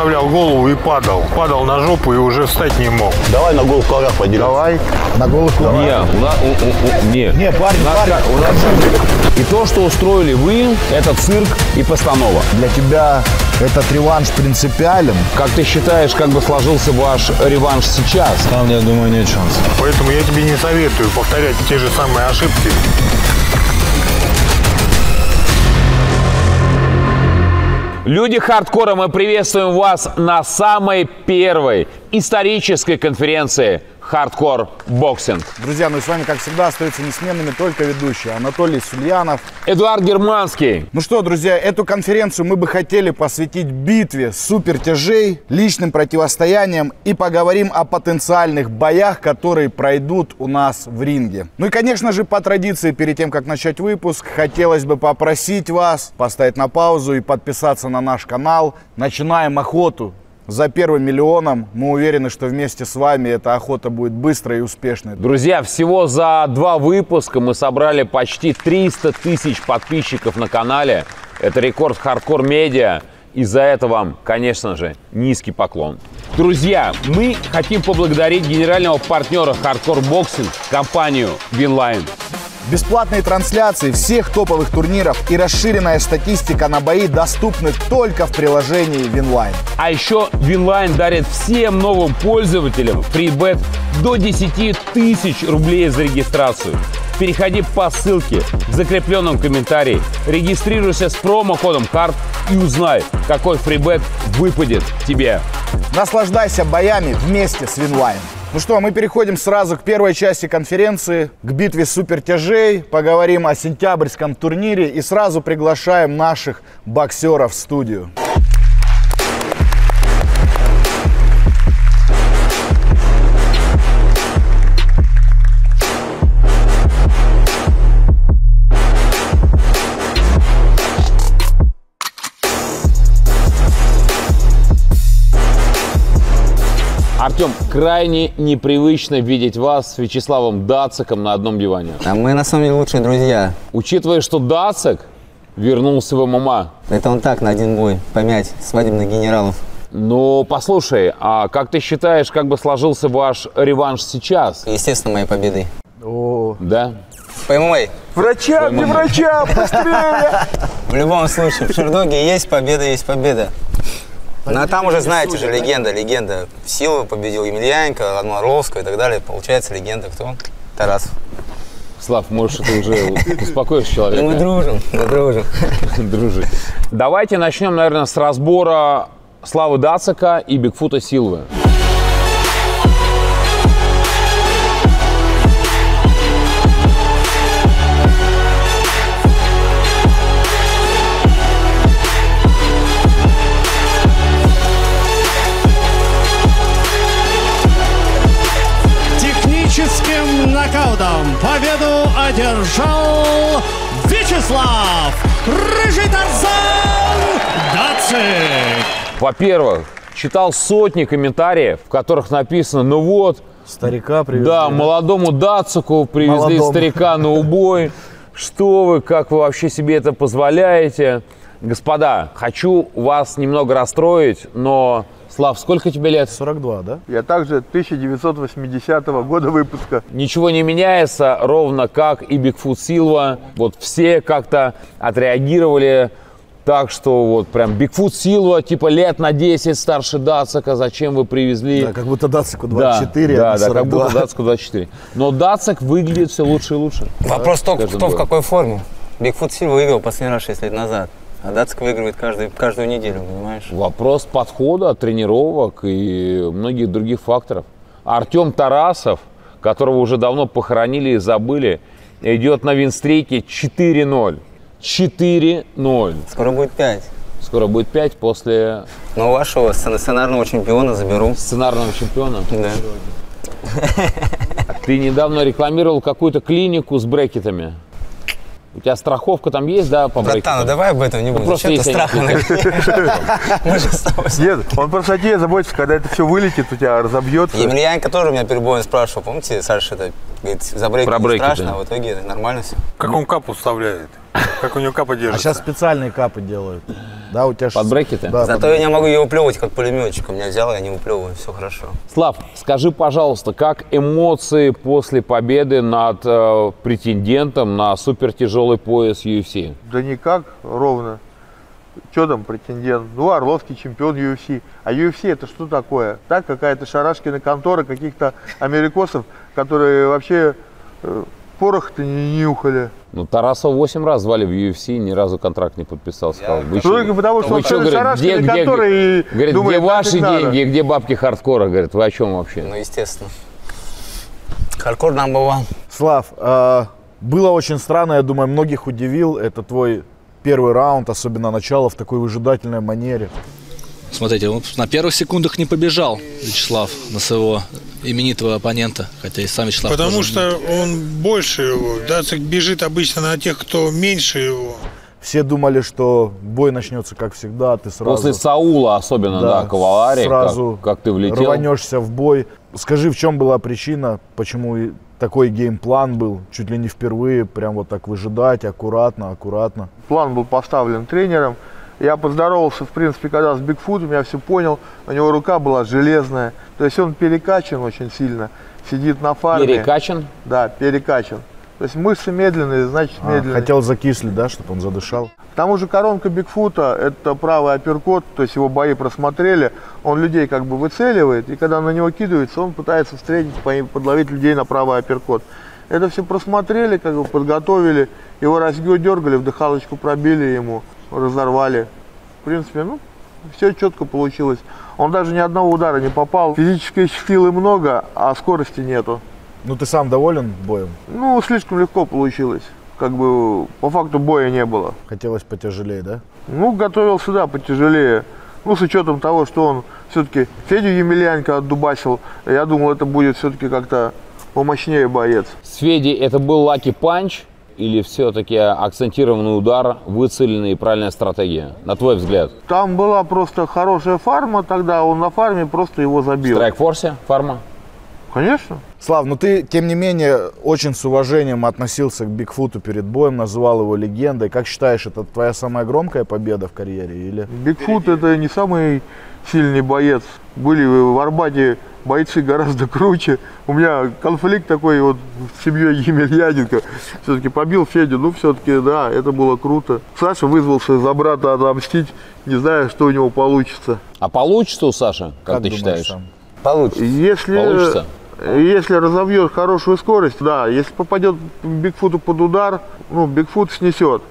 Подставлял голову и падал. Падал на жопу и уже встать не мог. Давай на голых кулаках поделимся. Давай. На голых Не, кулаках. у нас, у- у- у- не. Не, парень, У нас парень. у нас- И то, что устроили вы, это цирк и постанова. Для тебя этот реванш принципиален. Как ты считаешь, как бы сложился ваш реванш сейчас? Там, я думаю, нет шансов. Поэтому я тебе не советую повторять те же самые ошибки. Люди хардкора, мы приветствуем вас на самой первой исторической конференции «Hardcore Boxing». Друзья, ну и с вами, как всегда, остаются бессменными только ведущие Анатолий Сульянов. Эдуард Германский. Ну что, друзья, эту конференцию мы бы хотели посвятить битве супертяжей, личным противостояниям и поговорим о потенциальных боях, которые пройдут у нас в ринге. Ну и, конечно же, по традиции, перед тем, как начать выпуск, хотелось бы попросить вас поставить на паузу и подписаться на наш канал. Начинаем охоту за первым миллионом. Мы уверены, что вместе с вами эта охота будет быстрой и успешной. Друзья, всего за два выпуска мы собрали почти 300 тысяч подписчиков на канале. Это рекорд Hardcore Media. И за это вам, конечно же, низкий поклон. Друзья, мы хотим поблагодарить генерального партнера Hardcore Boxing, компанию Winline. Бесплатные трансляции всех топовых турниров и расширенная статистика на бои доступны только в приложении Winline. А еще Winline дарит всем новым пользователям фрибет до 10 тысяч рублей за регистрацию. Переходи по ссылке в закрепленном комментарии, регистрируйся с промокодом HARD и узнай, какой фрибет выпадет тебе. Наслаждайся боями вместе с Winline. Ну что, мы переходим сразу к первой части конференции, к битве супертяжей. Поговорим о сентябрьском турнире и сразу приглашаем наших боксеров в студию. Артем, крайне непривычно видеть вас с Вячеславом Дациком на одном диване. А мы на самом деле лучшие друзья. Учитывая, что Дацик вернулся в ММА, Это он так на один бой помять свадебных генералов. ну, послушай, а как ты считаешь, как бы сложился ваш реванш сейчас? Естественно, моей победой. Да? По ММА. Врачам, не врачам, быстрее! В любом случае, в Шердоге есть победа, есть победа. Ну а там уже, знаете же, легенда, легенда. В силу победил Емельяненко, Адмаровского и так далее. Получается, легенда кто? Тарасов. Слав, может, ты уже успокоишь Ну, человека? мы дружим, мы дружим. дружить. Давайте начнем, наверное, с разбора Славы Дацика и Бигфута Силвы. Одержал Вячеслав Рыжий Тарзан Дацик. Во-первых, читал сотни комментариев, в которых написано, ну вот, Старика привезли. да, молодому Дацику привезли Молодому. старика на убой. Что вы, как вы вообще себе это позволяете? Господа, хочу вас немного расстроить, но, Слав, сколько тебе лет? 42, да? Я также 1980 года выпуска. Ничего не меняется, ровно как и Бигфут Силва. Вот все как-то отреагировали так, что вот прям Бигфут Силва, типа лет на 10 старше Дацика, зачем вы привезли? Да, как будто Дацику Да, 24, да, а да, как будто 42. Дацику 24. Но Дацик выглядит все лучше и лучше. Вопрос только, каждым кто в какой форме. Бигфут Сильва выиграл последний раз 6 лет назад. А Дацик выигрывает каждый, каждую неделю, понимаешь? Вопрос подхода, тренировок и многих других факторов. Артем Тарасов, которого уже давно похоронили и забыли, идет на винстрике 4-0. 4-0. Скоро будет 5. Скоро будет 5 после Но вашего сцен- сценарного чемпиона заберу. сценарного чемпиона. Да. Ты недавно рекламировал какую-то клинику с брекетами. У тебя страховка там есть, да, по Братан, ну брекетам? давай об этом не будем. просто Зачем ты если страха. Нет, он просто о тебе заботится, когда это все вылетит, у тебя разобьется. Емельяненко тоже меня перед боем спрашивал, помните, Саша, это, говорит, за брекеты. страшно, а в итоге нормально все. Как он капу вставляет. Как у него капа А держится. сейчас специальные капы делают. Да, у тебя Под брекеты? Да, Зато под- я не могу ее выплевывать, как пулеметчик. У меня взял, я не выплевываю, все хорошо. Слав, скажи, пожалуйста, как эмоции после победы над э, претендентом на супертяжелый пояс UFC? Да никак, ровно. Что там претендент? Ну, Орловский чемпион UFC. А UFC это что такое? Так, какая-то шарашкина контора каких-то америкосов, которые вообще э, порох-то не нюхали. Ну, Тарасова 8 раз звали в UFC, ни разу контракт не подписал. Сказал, вы только потому, что Вы целый говорит, где- где- конторой и Говорит, думает, где ваши нафиг надо. деньги, где бабки хардкора? Говорит, вы о чем вообще? Ну, естественно. Хардкор number one. Слав, э, было очень странно, я думаю, многих удивил. Это твой первый раунд, особенно начало в такой выжидательной манере. Смотрите, он на первых секундах не побежал Вячеслав на своего именитого оппонента, хотя и сам Вячеслав Потому тоже что он больше его. Дацик бежит обычно на тех, кто меньше его. Все думали, что бой начнется как всегда, ты сразу... После Саула особенно, да, Кавалари, сразу как, как ты влетел. рванешься в бой. Скажи, в чем была причина, почему такой геймплан был, чуть ли не впервые, прям вот так выжидать, аккуратно, аккуратно. План был поставлен тренером. Я поздоровался, в принципе, когда с Бигфутом, я все понял. У него рука была железная. То есть он перекачан очень сильно. Сидит на фарме. Перекачан. Да, перекачан. То есть мышцы медленные, значит А, медленные. хотел закислить, да, чтобы он задышал. К тому же коронка Бигфута – это правый апперкот, то есть его бои просмотрели. Он людей как бы выцеливает, и когда на него кидывается, он пытается встретить, по- подловить людей на правый апперкот. Это все просмотрели, как бы подготовили, его разгё дергали, вдыхалочку пробили ему, разорвали. В принципе, ну, все четко получилось. Он даже ни одного удара не попал. Физической силы много, а скорости нету. Ну, ты сам доволен боем? Ну, слишком легко получилось. Как бы по факту боя не было. Хотелось потяжелее, да? Ну, готовился, да, потяжелее. Ну, с учетом того, что он все-таки Федю Емельяненко отдубасил, я думал, это будет все-таки как-то помощнее боец. С Федей это был lucky punch или все-таки акцентированный удар, выцеленная и правильная стратегия, на твой взгляд? Там была просто хорошая фарма, тогда он на фарме просто его и забил. Strikeforce, фарма? Конечно. Слав, ну ты, тем не менее, очень с уважением относился к Бигфуту перед боем, называл его легендой. Как считаешь, это твоя самая громкая победа в карьере? Или... Бигфут это не самый сильный боец. Были в Арбате бойцы гораздо круче. У меня конфликт такой вот с семьей Емельяненко. Все-таки побил Федю, ну все-таки, да, это было круто. Саша вызвался за брата отомстить, не знаю, что у него получится. А получится у Саши, как, ты думаешь считаешь? сам? Получится. Если, Получится? если разовьет хорошую скорость, да, если попадет Бигфуту под удар, ну, Бигфут снесет.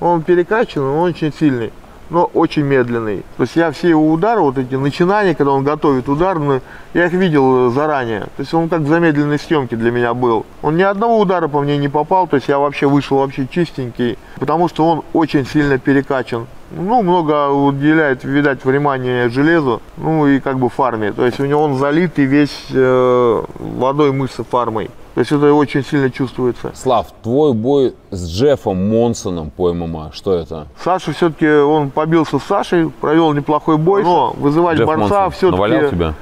Он перекачан, он очень сильный, но очень медленный. То есть я все его удары, вот эти начинания, когда он готовит удар, ну, я их видел заранее. То есть он как в замедленной съемке для меня был. Он ни одного удара по мне не попал, то есть я вообще вышел вообще чистенький, потому что он очень сильно перекачан. Ну, много уделяет, видать, внимания железу, ну и как бы фарме. То есть у него он залит и весь э, водой мышцы фармой. То есть это очень сильно чувствуется. Слав, твой бой с Джеффом Монсоном по ММА, что это? Саша все-таки, он побился с Сашей, провел неплохой бой, но вызывать Джефф борца все-таки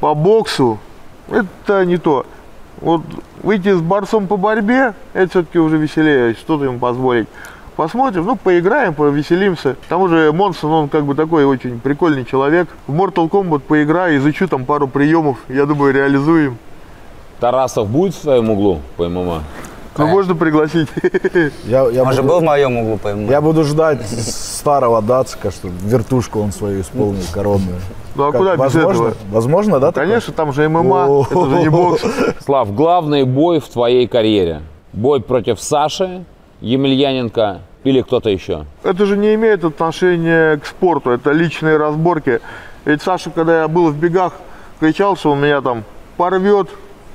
по боксу, это не то. Вот выйти с борцом по борьбе, это все-таки уже веселее, что-то ему позволить. Посмотрим, ну, поиграем, повеселимся. К тому же Монсон, он как бы такой очень прикольный человек. В Mortal Kombat поиграю, изучу там пару приемов, я думаю, реализуем. Тарасов будет в твоем углу по ММА? Ну, можно пригласить. Я, я, Он же буду, был в моем углу, пойму. я буду ждать старого Дацика, что вертушку он свою исполнил, коронную. Ну, а Как, куда без возможно? этого? Возможно, да? такое? Конечно, там же ММА, О. это же не бокс. Слав, главный бой в твоей карьере? Бой против Саши Емельяненко или кто-то еще? Это же не имеет отношения к спорту, это личные разборки. Ведь Саша, когда я был в бегах, кричал, что он меня там порвет.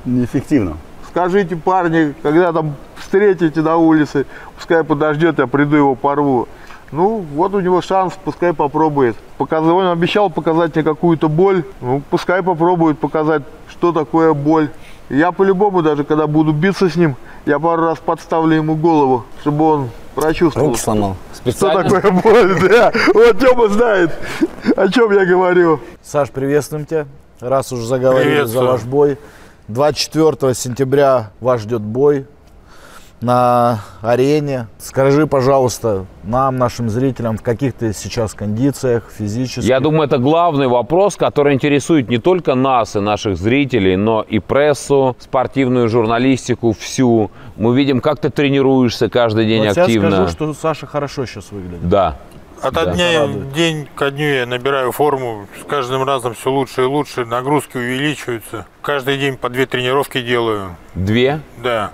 Неэффективно. Скажите, парни, когда там встретите на улице, пускай подождет, я приду его порву. Ну, вот у него шанс, пускай попробует. Показывай, он обещал показать мне какую-то боль. Ну, пускай попробует показать, что такое боль. Я по-любому, даже когда буду биться с ним, я пару раз подставлю ему голову, чтобы он прочувствовал. Руки сломал. Что Специально? такое боль, да? Вот Тёма знает, о чем я говорю. Саш, приветствуем тебя. Раз уж заговорили за ваш бой. 24 сентября вас ждет бой. на арене. Скажи, пожалуйста, нам, нашим зрителям, в каких ты сейчас кондициях физически? Я думаю, это главный вопрос, который интересует не только нас и наших зрителей, но и прессу, спортивную журналистику всю. Мы видим, как ты тренируешься каждый день вот активно. Я скажу, что Саша хорошо сейчас выглядит. Да. От Да. дня день ко дню я набираю форму. С каждым разом все лучше и лучше. Нагрузки увеличиваются. Каждый день по две тренировки делаю. Две. Да.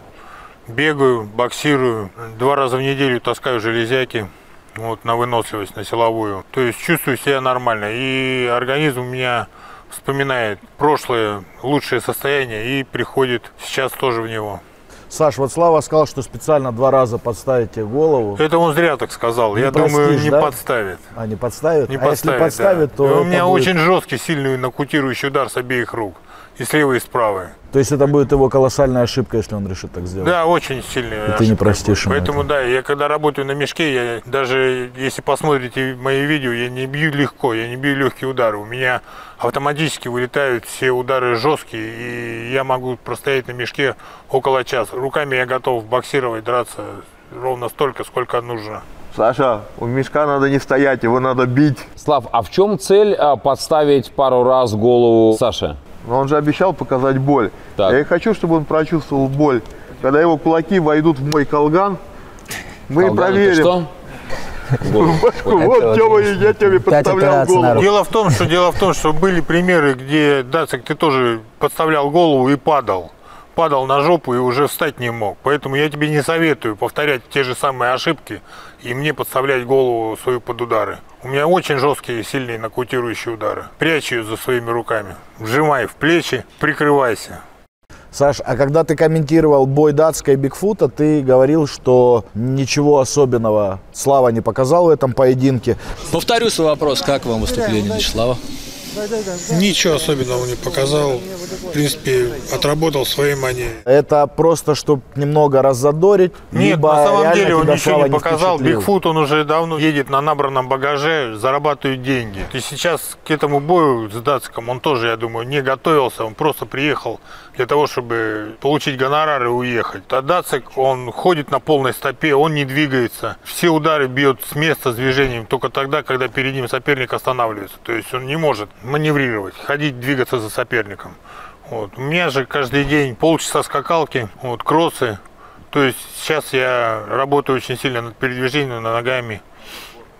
Бегаю, боксирую. Два раза в неделю таскаю железяки. Вот, на выносливость, на силовую. То есть чувствую себя нормально. И организм у меня вспоминает прошлое лучшее состояние и приходит сейчас тоже в него. Саш, вот Слава сказал, что специально два раза подставить тебе голову. Это он зря так сказал. Не Я думаю, простишь, не да? подставит. А не подставит? Не а если подставит, подставит, да. то И у меня будет- очень жесткий, сильный нокаутирующий удар с обеих рук. И с левой, и с правой. То есть это будет его колоссальная ошибка, если он решит так сделать. Да, очень сильный. И ты не простишь ему Поэтому да, я когда работаю на мешке, я даже если посмотрите мои видео, я не бью легко, я не бью легкие удары. У меня автоматически вылетают все удары жесткие, и я могу простоять на мешке около часа. Руками я готов боксировать, драться ровно столько, сколько нужно. Саша, у мешка надо не стоять, его надо бить. Слав, а в чем цель а, подставить пару раз голову Саши? Но он же обещал показать боль. Так. Я и хочу, чтобы он прочувствовал боль. Когда его кулаки войдут в мой колган, мы Колган, это проверим. Что? Башку, вот, Тёма, я тебе подставлял голову. Дело в том, что дело в том, что были примеры, где Дацик ты тоже подставлял голову и падал. Падал на жопу и уже встать не мог. Поэтому я тебе не советую повторять те же самые ошибки и мне подставлять голову свою под удары. У меня очень жесткие, сильные нокаутирующие удары. Прячь ее за своими руками. Вжимай в плечи, прикрывайся. Саш, а когда ты комментировал бой Датска и Бигфута, ты говорил, что ничего особенного Слава не показал в этом поединке. Повторю свой вопрос, как вам выступление Вячеслава? Ничего особенного не показал. В принципе, отработал своей манере. Это просто, чтобы немного раззадорить, Нет, либо на самом деле он ничего не показал. впечатлил? Бигфут, он уже давно едет на набранном багаже, зарабатывает деньги. И сейчас к этому бою с Датском он тоже, я думаю, не готовился. Он просто приехал для того, чтобы получить гонорар и уехать. А Дацик, он ходит на полной стопе, он не двигается. Все удары бьет с места, с движением, только тогда, когда перед ним соперник останавливается. То есть он не может маневрировать, ходить, двигаться за соперником. Вот. У меня же каждый день полчаса скакалки, вот, кроссы. То есть сейчас я работаю очень сильно над передвижением, над ногами,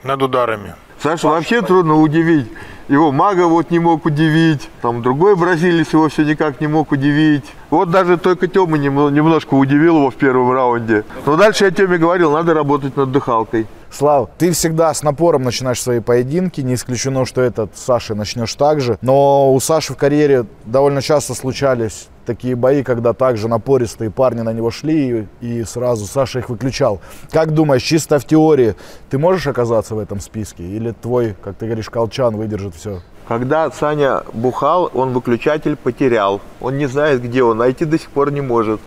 над ударами. Сашу вообще трудно удивить. Его мага вот не мог удивить, там другой бразилец его все никак не мог удивить. Вот даже только Тёма нем- немножко удивил его в первом раунде. Но дальше я Тёме говорил, надо работать над дыхалкой. Слав, ты всегда с напором начинаешь свои поединки. Не исключено, что этот с Сашей начнешь так же. Но у Саши в карьере довольно часто случались такие бои, когда также напористые парни на него шли и, и сразу Саша их выключал. Как думаешь, чисто в теории, ты можешь оказаться в этом списке? Или твой, как ты говоришь, колчан выдержит все? Когда Саня бухал, он выключатель потерял. Он не знает, где он, найти до сих пор не может.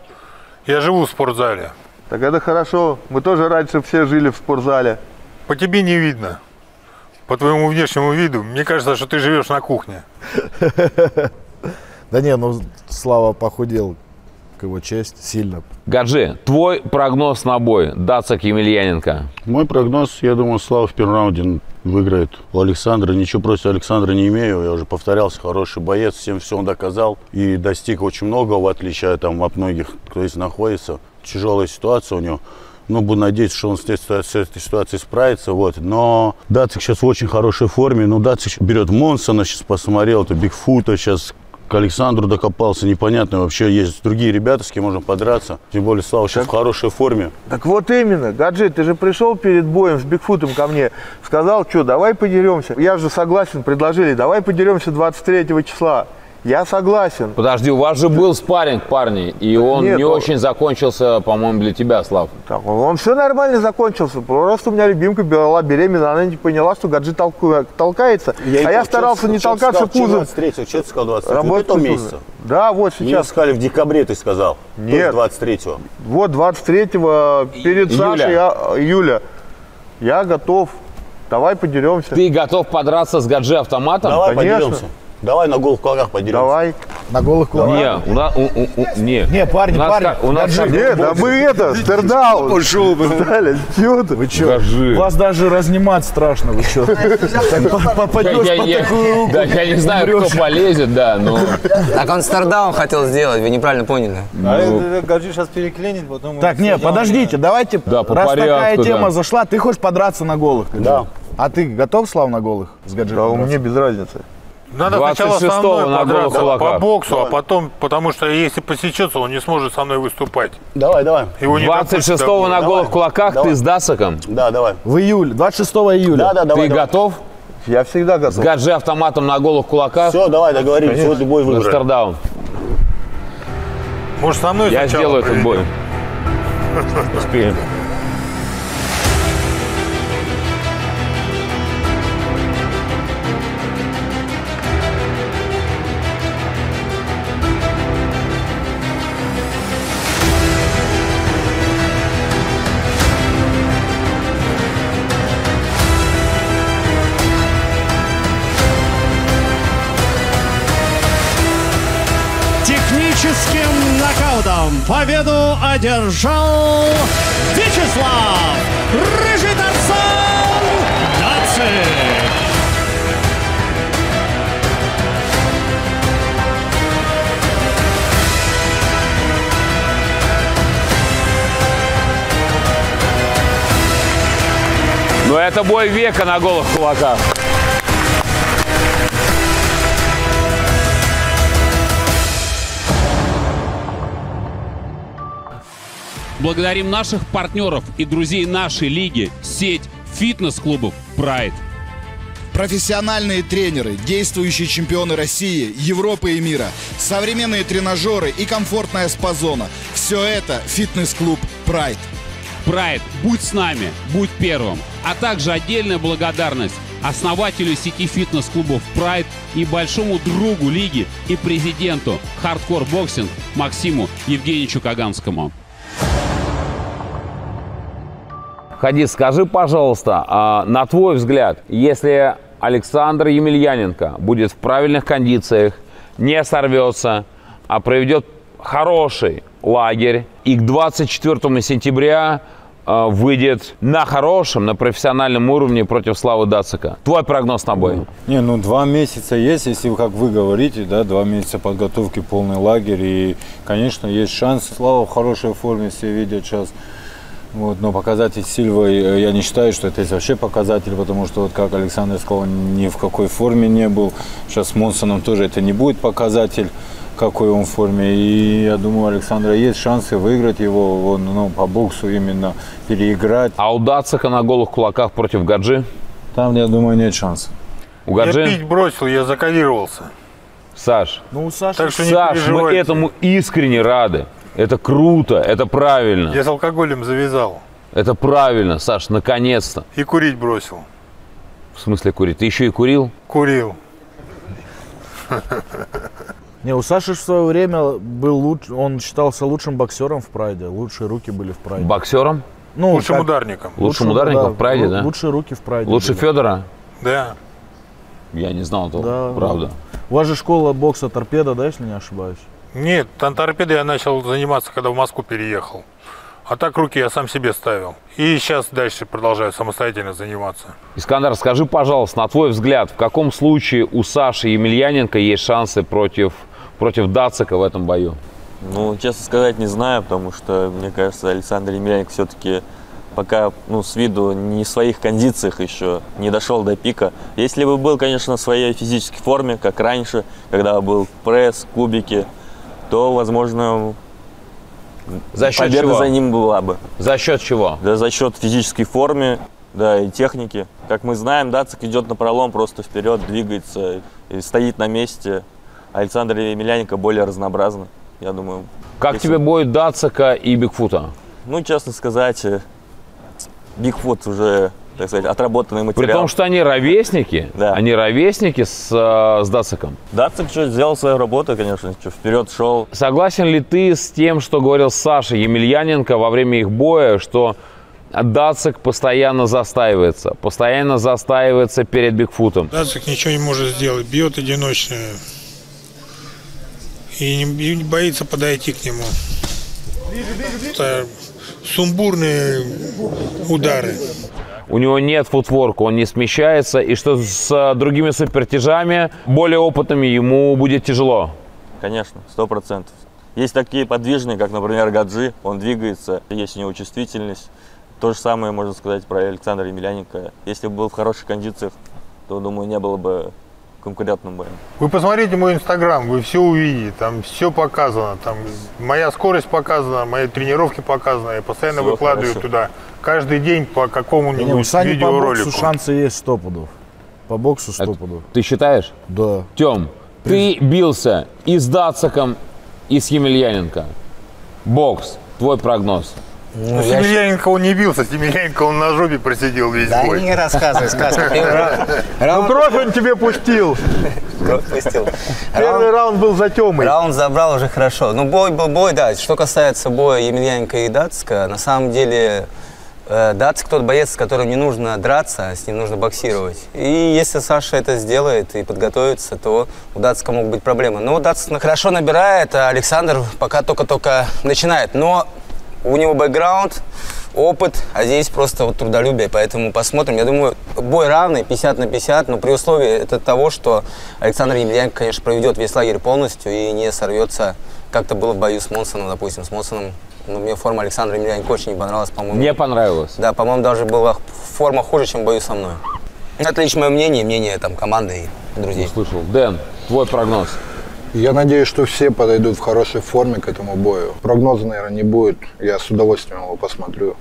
Я живу в спортзале. Так это хорошо. Мы тоже раньше все жили в спортзале. По тебе не видно. По твоему внешнему виду. Мне кажется, что ты живешь на кухне. Да не, ну Слава похудел, к его честь, сильно. Гаджи, твой прогноз на бой Дацик Емельяненко. Мой прогноз, я думаю, Слава в первом раунде выиграет у Александра. Ничего против Александра не имею. Я уже повторялся, хороший боец, всем все он доказал. И достиг очень многого, в отличие там, от многих, кто здесь находится. Тяжелая ситуация у него. Ну, буду надеяться, что он с этой, ситуацией- с этой ситуацией справится. Вот. Но Дацик сейчас в очень хорошей форме. Ну, Дацик берет Монсона, сейчас посмотрел, это Бигфута, сейчас к Александру докопался. Непонятно, вообще есть другие ребята, с кем можно подраться. Тем более Слава сейчас в хорошей форме. Так вот именно, Гаджи, ты же пришел перед боем с Бигфутом ко мне, сказал, что давай подеремся. Я же согласен, предложили, давай подеремся 23 числа. Я согласен. Подожди, у вас же был спарринг, парни, и он Нет, не он- очень закончился, по-моему, для тебя, Слав. Так, он все нормально закончился. Просто у меня любимка была беременна, она не поняла, что Гаджи толку- толкается. а я старался не толкаться пузом. 23 что ты сказал 23 Работать этом пузом. месяце? Да, вот Мне сейчас. сказали в декабре, ты сказал. Нет. 23-го. Вот 23 перед Июля. Сашей я- июля. Я готов. Давай подеремся. Ты готов подраться с Гаджи автоматом? Давай Конечно. подеремся. Давай на гол в кулаках подеремся. Давай. На голых кулаках? Не, у нас... у- у- у- не. Не, парни, У нас парни, как- у нас как- Нет, а мы это, стердаун. Пошел бы. Стали, чего ты? Вы чё? Скажи. Вас даже разнимать страшно, вы Я, попадешь под такую руку. да, я не знаю, кто полезет, да, но... Так он стардаун хотел сделать, вы неправильно поняли. А это Гаджи сейчас переклинит, потом... Так, не, подождите, давайте, Да, по раз такая тема да. зашла, ты хочешь подраться на голых? Да. А ты готов, Слав, на голых с Гаджи Да, мне без разницы. Надо сначала со 26-го мной подраться кулаках. по боксу, а потом, потому что если посечется, он не сможет со мной выступать. Давай, давай. Его не допустят 26-го на голых кулаках ты с Дасаком. Да, давай. В июле, 26 июля. Да, да, давай. Ты готов? Я всегда С готов. гаджи автоматом на голых кулаках? Все, давай, договорились. Вот бой На выиграем. стардаун. Может, со мной Я сначала сделаю этот бой. Успеем. Нокаутом победу одержал Вячеслав Рыжий Тарзан Дацик. Но это бой века на голых кулаках. Благодарим наших партнеров и друзей нашей лиги, сеть фитнес-клубов «Прайд». Профессиональные тренеры, действующие чемпионы России, Европы и мира, современные тренажеры и комфортная спа-зона. Все это фитнес-клуб «Прайд». «Прайд», будь с нами, будь первым. А также отдельная благодарность основателю сети фитнес-клубов «Прайд» и большому другу лиги и президенту «Хардкор Боксинг» Максиму Евгеньевичу Каганскому. Хадис, скажи, пожалуйста, а, на твой взгляд, если Александр Емельяненко будет в правильных кондициях, не сорвется, а проведет хороший лагерь и к 24 сентября а, выйдет на хорошем, на профессиональном уровне против Славы Дацика. Твой прогноз на бой? Не, ну два месяца есть, если вы, как вы говорите, да, два месяца подготовки, полный лагерь. И, конечно, есть шанс. Слава в хорошей форме себя видят сейчас. Вот, но показатель с Сильвой, э, я не считаю, что это есть вообще показатель, потому что, вот как Александр сказал, он ни в какой форме не был. Сейчас с Монсоном тоже это не будет показатель, какой он в форме. И я думаю, у Александра есть шансы выиграть его, он, ну, по боксу именно переиграть. А у Дацика на голых кулаках против Гаджи? Там, я думаю, нет шансов. У Я Гаджи? пить бросил, я закодировался. Саш, Ну, у Саши... Так что не Саш, мы этому искренне рады. Это круто, это правильно. Я с алкоголем завязал. Это правильно, Саш, наконец-то. И курить бросил. В смысле курить? Ты еще и курил? Курил. Не, у Саши в свое время был луч... он считался лучшим боксером в Прайде. Лучшие руки были в Прайде. Боксером? Ну, Лучшим как- ударником. Лучшим ударником в Прайде, да? Лучшие руки в Прайде. Лучше были. Федора? Да. Я не знал этого, Да. правда. У вас же школа бокса торпеда, да, если не ошибаюсь? Нет, танторпедой я начал заниматься, когда в Москву переехал. А так руки я сам себе ставил. И сейчас дальше продолжаю самостоятельно заниматься. Искандар, скажи, пожалуйста, на твой взгляд, в каком случае у Саши Емельяненко есть шансы против, против Дацика в этом бою? Ну, честно сказать, не знаю, потому что, мне кажется, Александр Емельяненко все-таки пока, ну, с виду не в своих кондициях еще, не дошел до пика. Если бы был, конечно, в своей физической форме, как раньше, когда был пресс, кубики, то, возможно, За счет победа чего? за ним была бы. За счет чего? Да, за счет физической формы, да, и техники. Как мы знаем, Дацик идет на пролом, просто вперед двигается и стоит на месте. Александр Емельяненко более разнообразный, я думаю. Как Если- тебе бой Дацика и Бигфута? Ну, честно сказать, э, Бигфут уже, так сказать, отработанный При материал. том, что они ровесники, Да. они ровесники с, э, с Дациком. Дацик что, сделал свою работу, конечно, что, вперед шел. Согласен ли ты с тем, что говорил Саша Емельяненко во время их боя, что Дацик постоянно застаивается, постоянно застаивается перед Бигфутом? Дацик ничего не может сделать, бьет одиночно. и не, и не боится подойти к нему. Это сумбурные удары. У него нет футворка, он не смещается, и что с э, другими супертяжами, более опытными, ему будет тяжело. Конечно, сто процентов. Есть такие подвижные, как, например, Гаджи, он двигается, есть у него чувствительность. То же самое можно сказать про Александра Емельяненко. Если бы был в хороших кондициях, то, думаю, не было бы конкурентным боем. Вы посмотрите мой инстаграм, вы все увидите, там все показано, там моя скорость показана, мои тренировки показаны, я постоянно Всё выкладываю хорошо. туда каждый день по Не, у какому-нибудь Сани по видеоролику. боксу шансы есть сто пудов. По боксу сто Это- пудов. Ты считаешь? Да. Тем, ты бился и с Дациком, и с Емельяненко. Бокс, твой прогноз. Ну, с Емельяненко он не бился, с Емельяненко он на жопе просидел весь Да бой. не рассказывай раунд- Ну кровь он тебе пустил. кровь пустил. Первый раунд был за Тёмой. Раунд забрал уже хорошо. Ну, бой был бой, да. Что касается боя Емельяненко и Датска, на самом деле э, Датск тот боец, с которым не нужно драться, с ним нужно боксировать. И если Саша это сделает и подготовится, то у Датска могут быть проблемы. Но на- хорошо набирает, а Александр пока только-только начинает. Но у него бэкграунд, опыт, а здесь просто вот трудолюбие, поэтому посмотрим. Я думаю, бой равный, 50 на 50, но при условии это того, что Александр Емельяненко, конечно, проведет весь лагерь полностью и не сорвется, как-то было в бою с Монсоном, допустим, с Монсоном. Ну, мне форма Александра Емельяненко очень не понравилась, по-моему. Не понравилось? Да, по-моему, даже была форма хуже, чем бою со мной. Это лично мое мнение, мнение там команды и друзей. Слышал. Дэн, твой прогноз. Я надеюсь, что все подойдут в хорошей форме к этому бою. Прогноза, наверное, не будет. Я с удовольствием его посмотрю.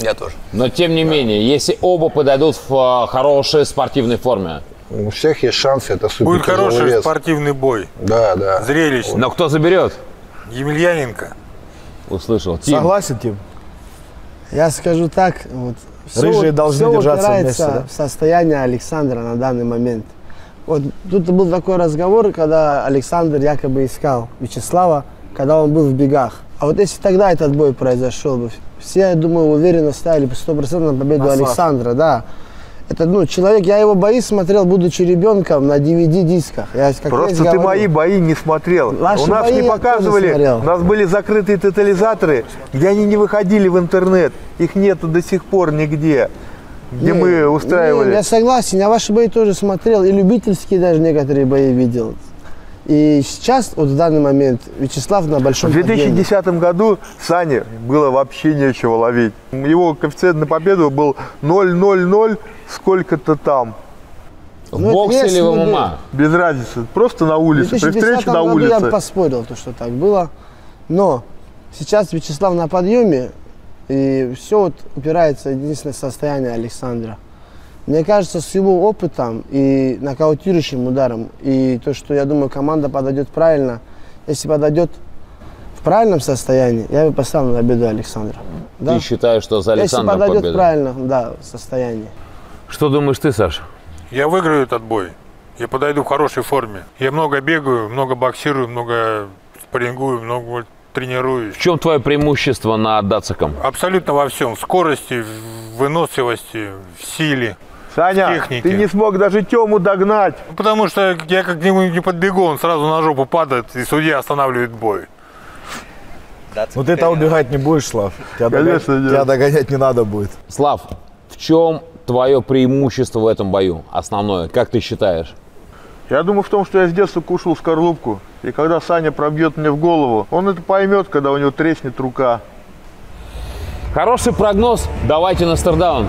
Я тоже. Но тем не менее, если оба подойдут в э, хорошей спортивной форме. У всех есть шанс, это супер Будет хороший вес. спортивный бой, Да, да. зрелищный. Но кто заберет? Емельяненко. Услышал. Тим. Согласен, Тим? Я скажу так, вот, всё Рыжие должны всё держаться упирается вместе, да? в состояние Александра на данный момент. Вот тут был такой разговор, когда Александр якобы искал Вячеслава, когда он был в бегах. А вот если тогда этот бой произошел бы, все, я думаю, уверенно ставили бы 100% на победу. Александра, да. Это, ну, человек, я его бои смотрел, будучи ребенком, на DVD-дисках. Я, как Просто ты говорю, мои бои не смотрел. Ваши У нас бои не показывали, у нас были закрытые тотализаторы, где они не выходили в интернет. Их нету до сих пор нигде, где Не, мы устраивали. не, я согласен, я ваши бои тоже смотрел, и любительские даже некоторые бои видел. И сейчас, вот в данный момент, Вячеслав на большом В подъеме. 2010 году Сане было вообще нечего ловить. Его коэффициент на победу был 0,00 сколько-то там. В Ну, боксе или в ММА? Без разницы. Просто на улице. При 2010 встрече на году я бы улице. поспорил, то, что так было. Но сейчас Вячеслав на подъеме, и все вот упирается в единственное состояние Александра. Мне кажется, с его опытом и нокаутирующим ударом, и то, что я думаю, команда подойдет правильно, если подойдет в правильном состоянии, я бы поставил на победу Александра. Да? Ты считаешь, что за Если Александром подойдет победа? правильно, да, состояние. Что думаешь ты, Саша? Я выиграю этот бой. Я подойду в хорошей форме. Я много бегаю, много боксирую, много спаррингую, много тренируюсь. В чем твое преимущество над Дациком? Абсолютно во всем. В скорости, в выносливости, в силе. Саня, технике. ты не смог даже Тему догнать. Ну, Потому что я как к нему не подбегу, он сразу на жопу падает, и судья останавливает бой. Ну ты-то убегать не будешь, Слав. Тебя, Конечно, догонять, нет. тебя догонять не надо будет. Слав, в чем твое преимущество в этом бою? Основное, как ты считаешь? Я думаю в том, что я с детства кушал скорлупку. И когда Саня пробьет мне в голову, он это поймет, когда у него треснет рука. Хороший прогноз. Давайте на стардаун.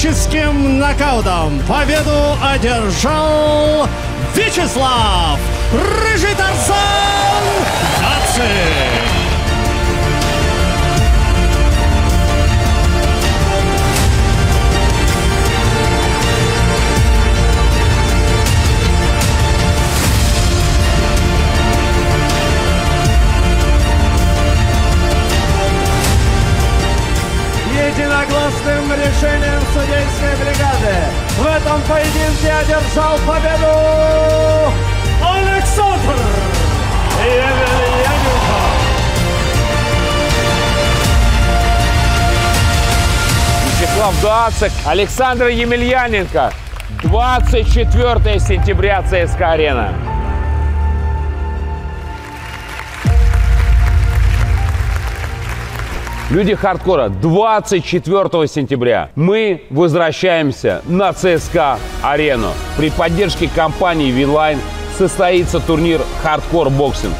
Техническим нокаутом. Победу одержал Вячеслав Рыжий Тарзан Единогласным решением судейской бригады в этом поединке одержал победу Александр Емельяненко. Вячеслав Дацик, Александр Емельяненко. 24 сентября ЦСКА Люди хардкора, 24 сентября мы возвращаемся на ЦСКА Арену. При поддержке компании Винлайн состоится турнир Хардкор Боксинг.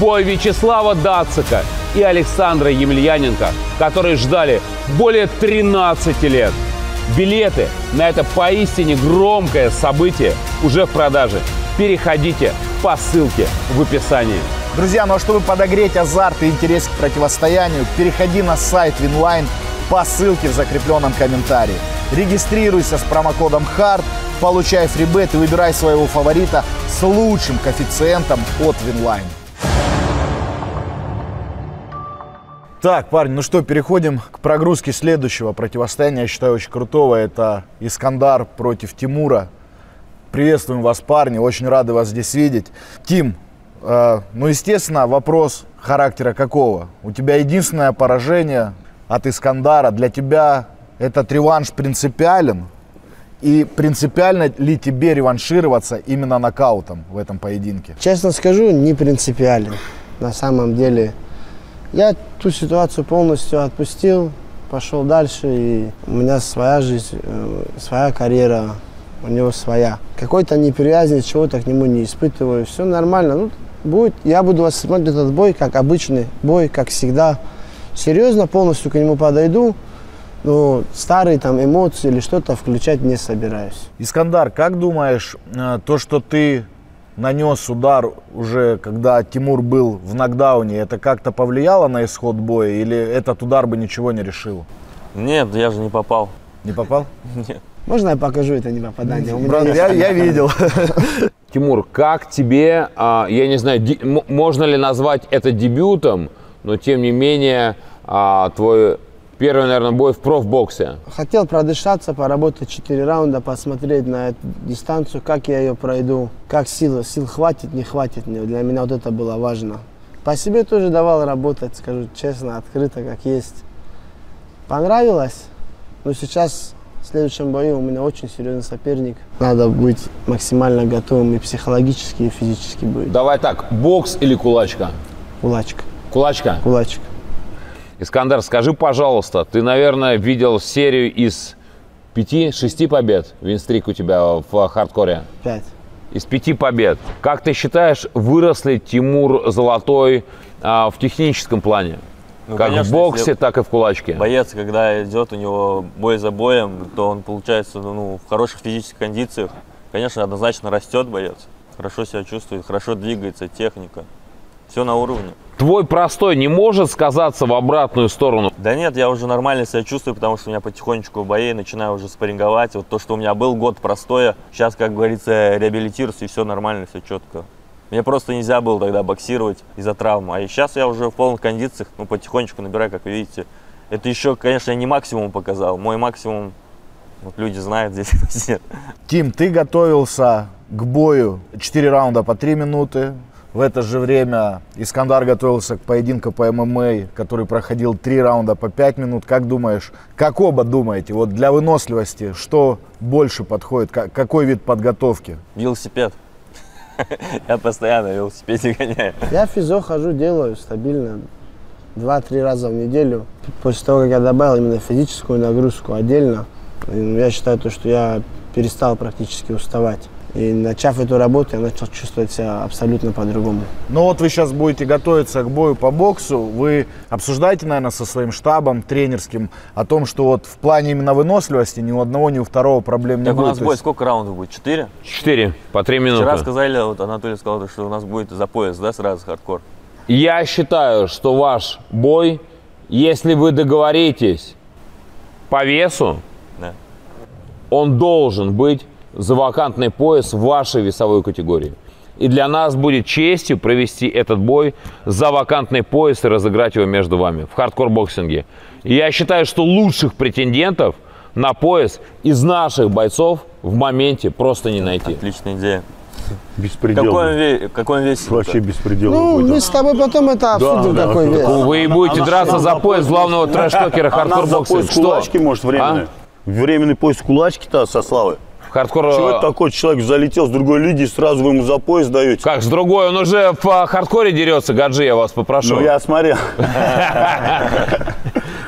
Бой Вячеслава Дацика и Александра Емельяненко, которые ждали более 13 лет. Билеты на это поистине громкое событие уже в продаже. Переходите по ссылке в описании. Друзья, ну а чтобы подогреть азарт и интерес к противостоянию, переходи на сайт Винлайн по ссылке в закрепленном комментарии. Регистрируйся с промокодом HARD, получай фрибет и выбирай своего фаворита с лучшим коэффициентом от Винлайн. Так, парни, ну что, переходим к прогрузке следующего противостояния. Я считаю, очень крутого. Это Искандар против Тимура. Приветствуем вас, парни. Очень рады вас здесь видеть. Тим, ну, естественно, вопрос характера какого? У тебя единственное поражение от Искандара. Для тебя этот реванш принципиален? И принципиально ли тебе реваншироваться именно нокаутом в этом поединке? Честно скажу, не принципиален. На самом деле, я ту ситуацию полностью отпустил, пошел дальше, и у меня своя жизнь, э, своя карьера, у него своя. Какой-то неприязни, чего-то к нему не испытываю, все нормально. Ну, будет, я буду воспринимать этот бой как обычный бой, как всегда. Серьезно полностью к нему подойду, но старые там эмоции или что-то включать не собираюсь. Искандар, как думаешь, э, то, что ты нанес удар уже, когда Тимур был в нокдауне, это как-то повлияло на исход боя или этот удар бы ничего не решил? Нет, я же не попал. Не попал? Нет. Можно я покажу это не попадание? У меня Брат, я, я видел. Тимур, как тебе, а, я не знаю, можно ли назвать это дебютом, но тем не менее а, твой первый, наверное, бой в профбоксе. Хотел продышаться, поработать 4 раунда, посмотреть на эту дистанцию, как я ее пройду, как сил, сил хватит, не хватит мне. Для меня вот это было важно. По себе тоже давал работать, скажу честно, открыто, как есть. Понравилось, но сейчас в следующем бою у меня очень серьезный соперник. Надо быть максимально готовым и психологически, и физически будет. Давай так, бокс или кулачка? Кулачка. Кулачка? Кулачка. Искандер, скажи, пожалуйста, ты, наверное, видел серию из пяти-шести побед, винстрик у тебя в хардкоре? Пять. Из пяти побед. Как ты считаешь, вырос ли Тимур Золотой а, в техническом плане? Ну, как конечно, в боксе, так и в кулачке. Боец, когда идет у него бой за боем, то он получается ну, в хороших физических кондициях. Конечно, однозначно растет боец. Хорошо себя чувствует, хорошо двигается, техника. Все на уровне. Твой простой не может сказаться в обратную сторону. Да нет, я уже нормально себя чувствую, потому что у меня потихонечку в бое начинаю уже спарринговать. Вот то, что у меня был год простоя, сейчас, как говорится, реабилитируюсь и все нормально, все четко. Мне просто нельзя было тогда боксировать из-за травмы. А сейчас я уже в полных кондициях, ну, потихонечку набираю, как вы видите. Это еще, конечно, я не максимум показал. Мой максимум, вот люди знают здесь. Тим, ты готовился к бою 4 раунда по 3 минуты. В это же время Искандар готовился к поединку по ММА, который проходил 3 раунда по 5 минут. Как думаешь, как оба думаете, вот для выносливости, что больше подходит, Ка- какой вид подготовки? Велосипед. Я постоянно велосипеде гоняю. Я физо хожу, делаю стабильно. Два-три раза в неделю. После того, как я добавил именно физическую нагрузку отдельно, я считаю, то, что я перестал практически уставать. И начав эту работу, я начал чувствовать себя абсолютно по-другому. Ну вот вы сейчас будете готовиться к бою по боксу, вы обсуждаете, наверное, со своим штабом тренерским о том, что вот в плане именно выносливости ни у одного, ни у второго проблем не Так у будет. нас То бой есть- сколько раундов будет? Четыре? Четыре, по три минуты. Вчера сказали, вот Анатолий сказал, что у нас будет за пояс, да, сразу хардкор. Я считаю, что ваш бой, если вы договоритесь по весу, Да. он должен быть за вакантный пояс в вашей весовой категории. И для нас будет честью провести этот бой за вакантный пояс и разыграть его между вами в хардкор-боксинге. И я считаю, что лучших претендентов на пояс из наших бойцов в моменте просто не найти. Отличная идея. Беспредел. Какой он, ве- какой он весит? Вообще беспредел. Ну, мы с тобой потом это обсудим, да, какой вес. Вы будете драться за пояс главного трэш-токера А хардкор-боксинга. пояс кулачки, может, временный? Временный пояс кулачки-то со Славы. Хардкор... Чего это такой человек залетел с другой лиги, и сразу вы ему за пояс даете? Как, с другой? Он уже в хардкоре дерется, Гаджи, я вас попрошу. Ну, я смотрел.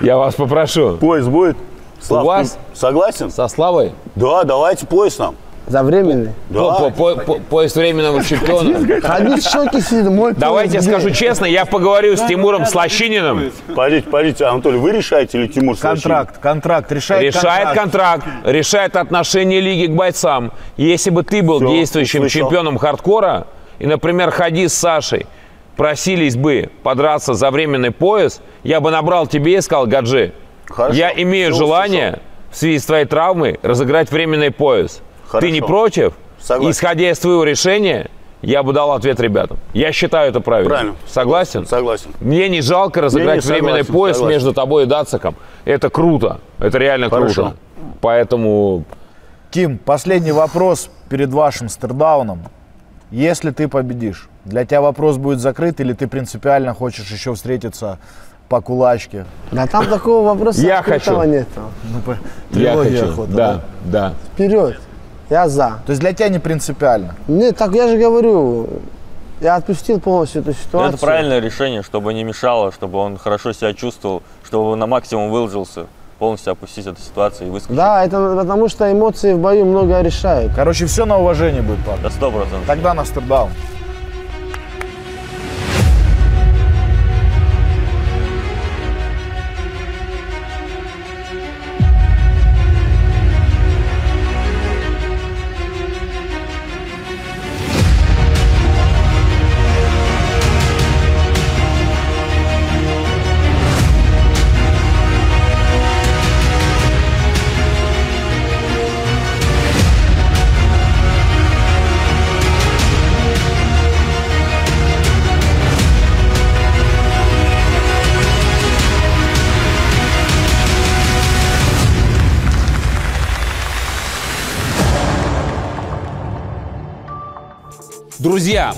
Я вас попрошу. Пояс будет? Слав, У вас? согласен? Со Славой? Да, давайте пояс нам. За временный. Да. По- по- по- Пояс временного чемпиона. Ходи в шоке сидит, мой Давайте я скажу честно, я поговорю с Тимуром Слащининым. Погодите, погодите, Анатолий, вы решаете или Тимур? Контракт, контракт, решает, Решает контракт, решает отношение лиги к бойцам. Если бы ты был действующим услышал. чемпионом хардкора, и, например, Ходи с Сашей просились бы подраться за временный пояс, я бы набрал тебе и сказал, Гаджи, Хорошо, я имею желание в связи с твоей травмой разыграть временный пояс. Хорошо. Ты не против? Согласен. Исходя из твоего решения, я бы дал ответ ребятам. Я считаю это правильно. Правильно. Согласен? Согласен. Мне не жалко разыграть Не-не, временный согласен, пояс согласен. между тобой и Дациком. Это круто. Это реально Хорошо. круто. Поэтому Тим, последний вопрос перед вашим стердауном. Если ты победишь, для тебя вопрос будет закрыт или ты принципиально хочешь еще встретиться по кулачке? Да там такого вопроса Я хочу. нету. Ну, по- я хочу. охота, да, да. Вперед. Я за. То есть для тебя не принципиально? Нет, так я же говорю, я отпустил полностью эту ситуацию. Это правильное решение, чтобы не мешало, чтобы он хорошо себя чувствовал, чтобы он на максимум выложился, полностью опустить эту ситуацию и высказать. Да, это потому что эмоции в бою многое решают. Короче, все на уважение будет, парень. Да сто процентов. Тогда на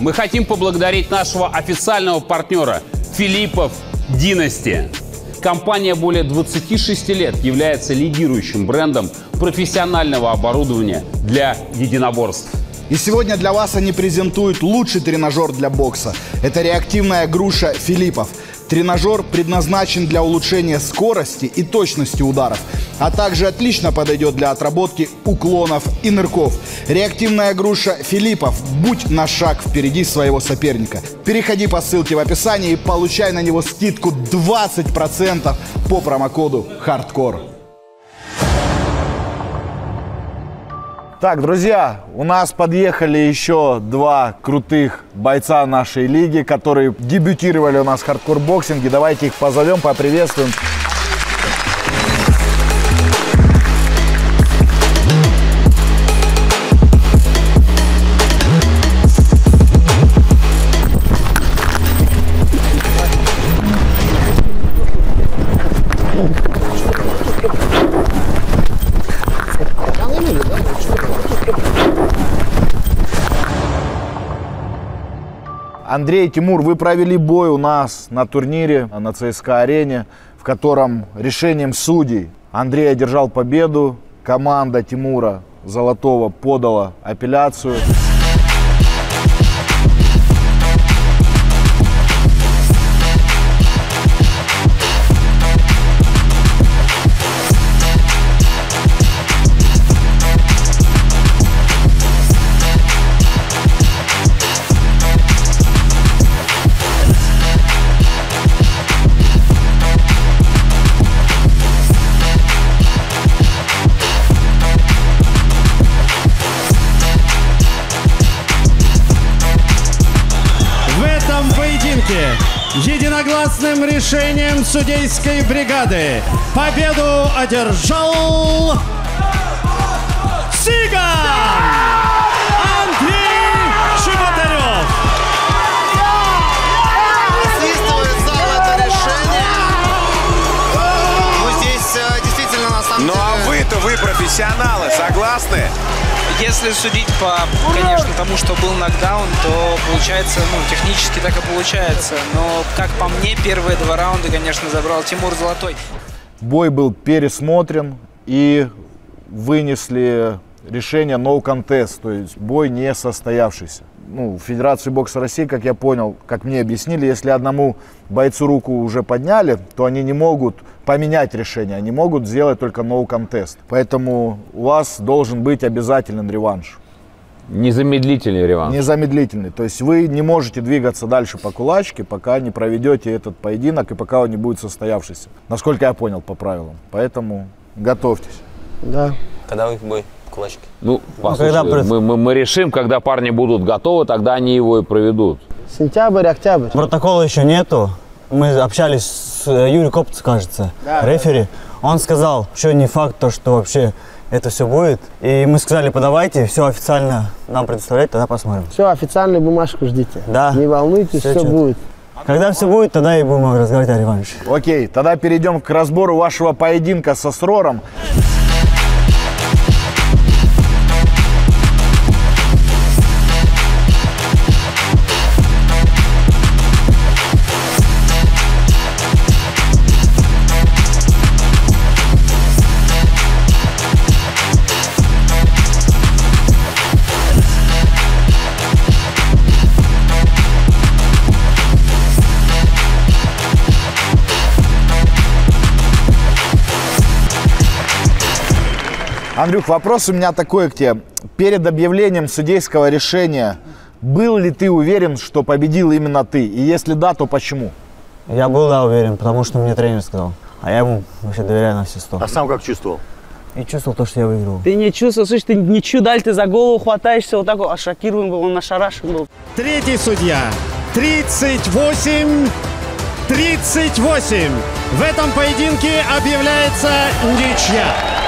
Мы хотим поблагодарить нашего официального партнера Филиппов Династи. Компания более 26 лет является лидирующим брендом профессионального оборудования для единоборств. И сегодня для вас они презентуют лучший тренажер для бокса. Это реактивная груша Филиппов. Тренажер предназначен для улучшения скорости и точности ударов, а также отлично подойдет для отработки уклонов и нырков. Реактивная груша Филиппов. Будь на шаг впереди своего соперника. Переходи по ссылке в описании и получай на него скидку 20% по промокоду HARDCORE. Так, друзья, у нас подъехали еще два крутых бойца нашей лиги, которые дебютировали у нас в хардкор-боксинге. Давайте их позовем, поприветствуем. Андрей, Тимур, вы провели бой у нас на турнире на ЦСКА-арене, в котором решением судей Андрей одержал победу, команда Тимура Золотого подала апелляцию. единогласным решением судейской бригады победу одержал Сиган! Ну а вы-то, вы профессионалы, согласны? Если судить по, конечно, тому, что был нокдаун, то получается, ну, технически так и получается. Но, как по мне, первые два раунда, конечно, забрал Тимур Золотой. Бой был пересмотрен и вынесли решение no contest, то есть бой не состоявшийся. Ну, в Федерации бокса России, как я понял, как мне объяснили, если одному бойцу руку уже подняли, то они не могут поменять решение, они могут сделать только no contest. Поэтому у вас должен быть обязателен реванш. Незамедлительный реванш. Незамедлительный. То есть вы не можете двигаться дальше по кулачке, пока не проведете этот поединок и пока он не будет состоявшийся. Насколько я понял по правилам. Поэтому готовьтесь. Да. Когда у них бой? Кулачки. Ну, послушай, когда пред- мы, мы, мы решим, когда парни будут готовы, тогда они его и проведут. Сентябрь, октябрь. Протокола еще нету. Мы общались с э, Юрием Копц, кажется, Да, рефери. Он сказал, что не факт, то, что вообще это все будет. И мы сказали, подавайте, все официально нам предоставлять, тогда посмотрим. Все, официальную бумажку ждите. Да. Не волнуйтесь, все чётко. будет. Когда все будет, тогда и будем разговаривать о реванше. Окей, тогда перейдем к разбору вашего поединка со Срором. Андрюх, вопрос у меня такой к тебе. Перед объявлением судейского решения был ли ты уверен, что победил именно ты? И если да, то почему? Я был, да, уверен, потому что мне тренер сказал. А я ему вообще доверяю на все сто. А сам как чувствовал? И чувствовал то, что я выиграл. Ты не чувствовал, слышь, ты ничего дали, ты за голову хватаешься вот так вот, а шокирован был, он ошарашен был. Третий судья. 38 38. В этом поединке объявляется ничья.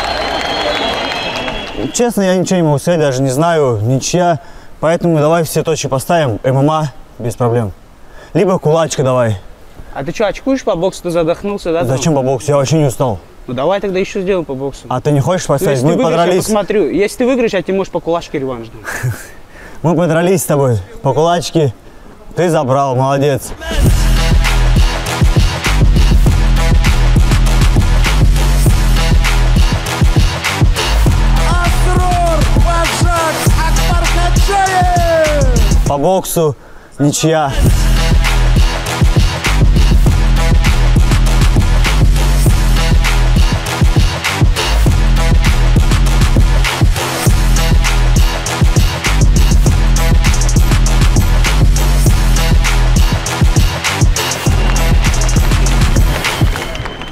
Честно, я ничего не могу сказать, даже не знаю, ничья. Поэтому давай все точки поставим. ММА без проблем. Либо кулачка давай. А ты что, очкуешь по боксу, ты задохнулся, да? там? Зачем по боксу? Я вообще не устал. Ну давай тогда еще сделаем по боксу. А ты не хочешь Ну, поставить? если Мы я подрались. посмотрю. Если ты выиграешь, я тебе можешь по кулачке реванш. Мы подрались с тобой по кулачке. Ты забрал, молодец. По боксу ничья.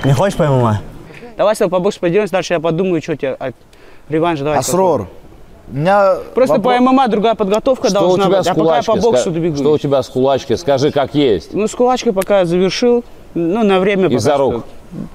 Не хочешь по ММА? Давай с тобой по боксу пойдем, дальше я подумаю, что тебе от реванш давай. Асрор, у меня Просто вопрос- по ММА другая подготовка Что у должна тебя быть, с а пока я по боксу Ска- добегу. Что у тебя с кулачкой? Скажи, как есть. Ну, с кулачкой пока я завершил, ну, на время пока Из-за что. рук?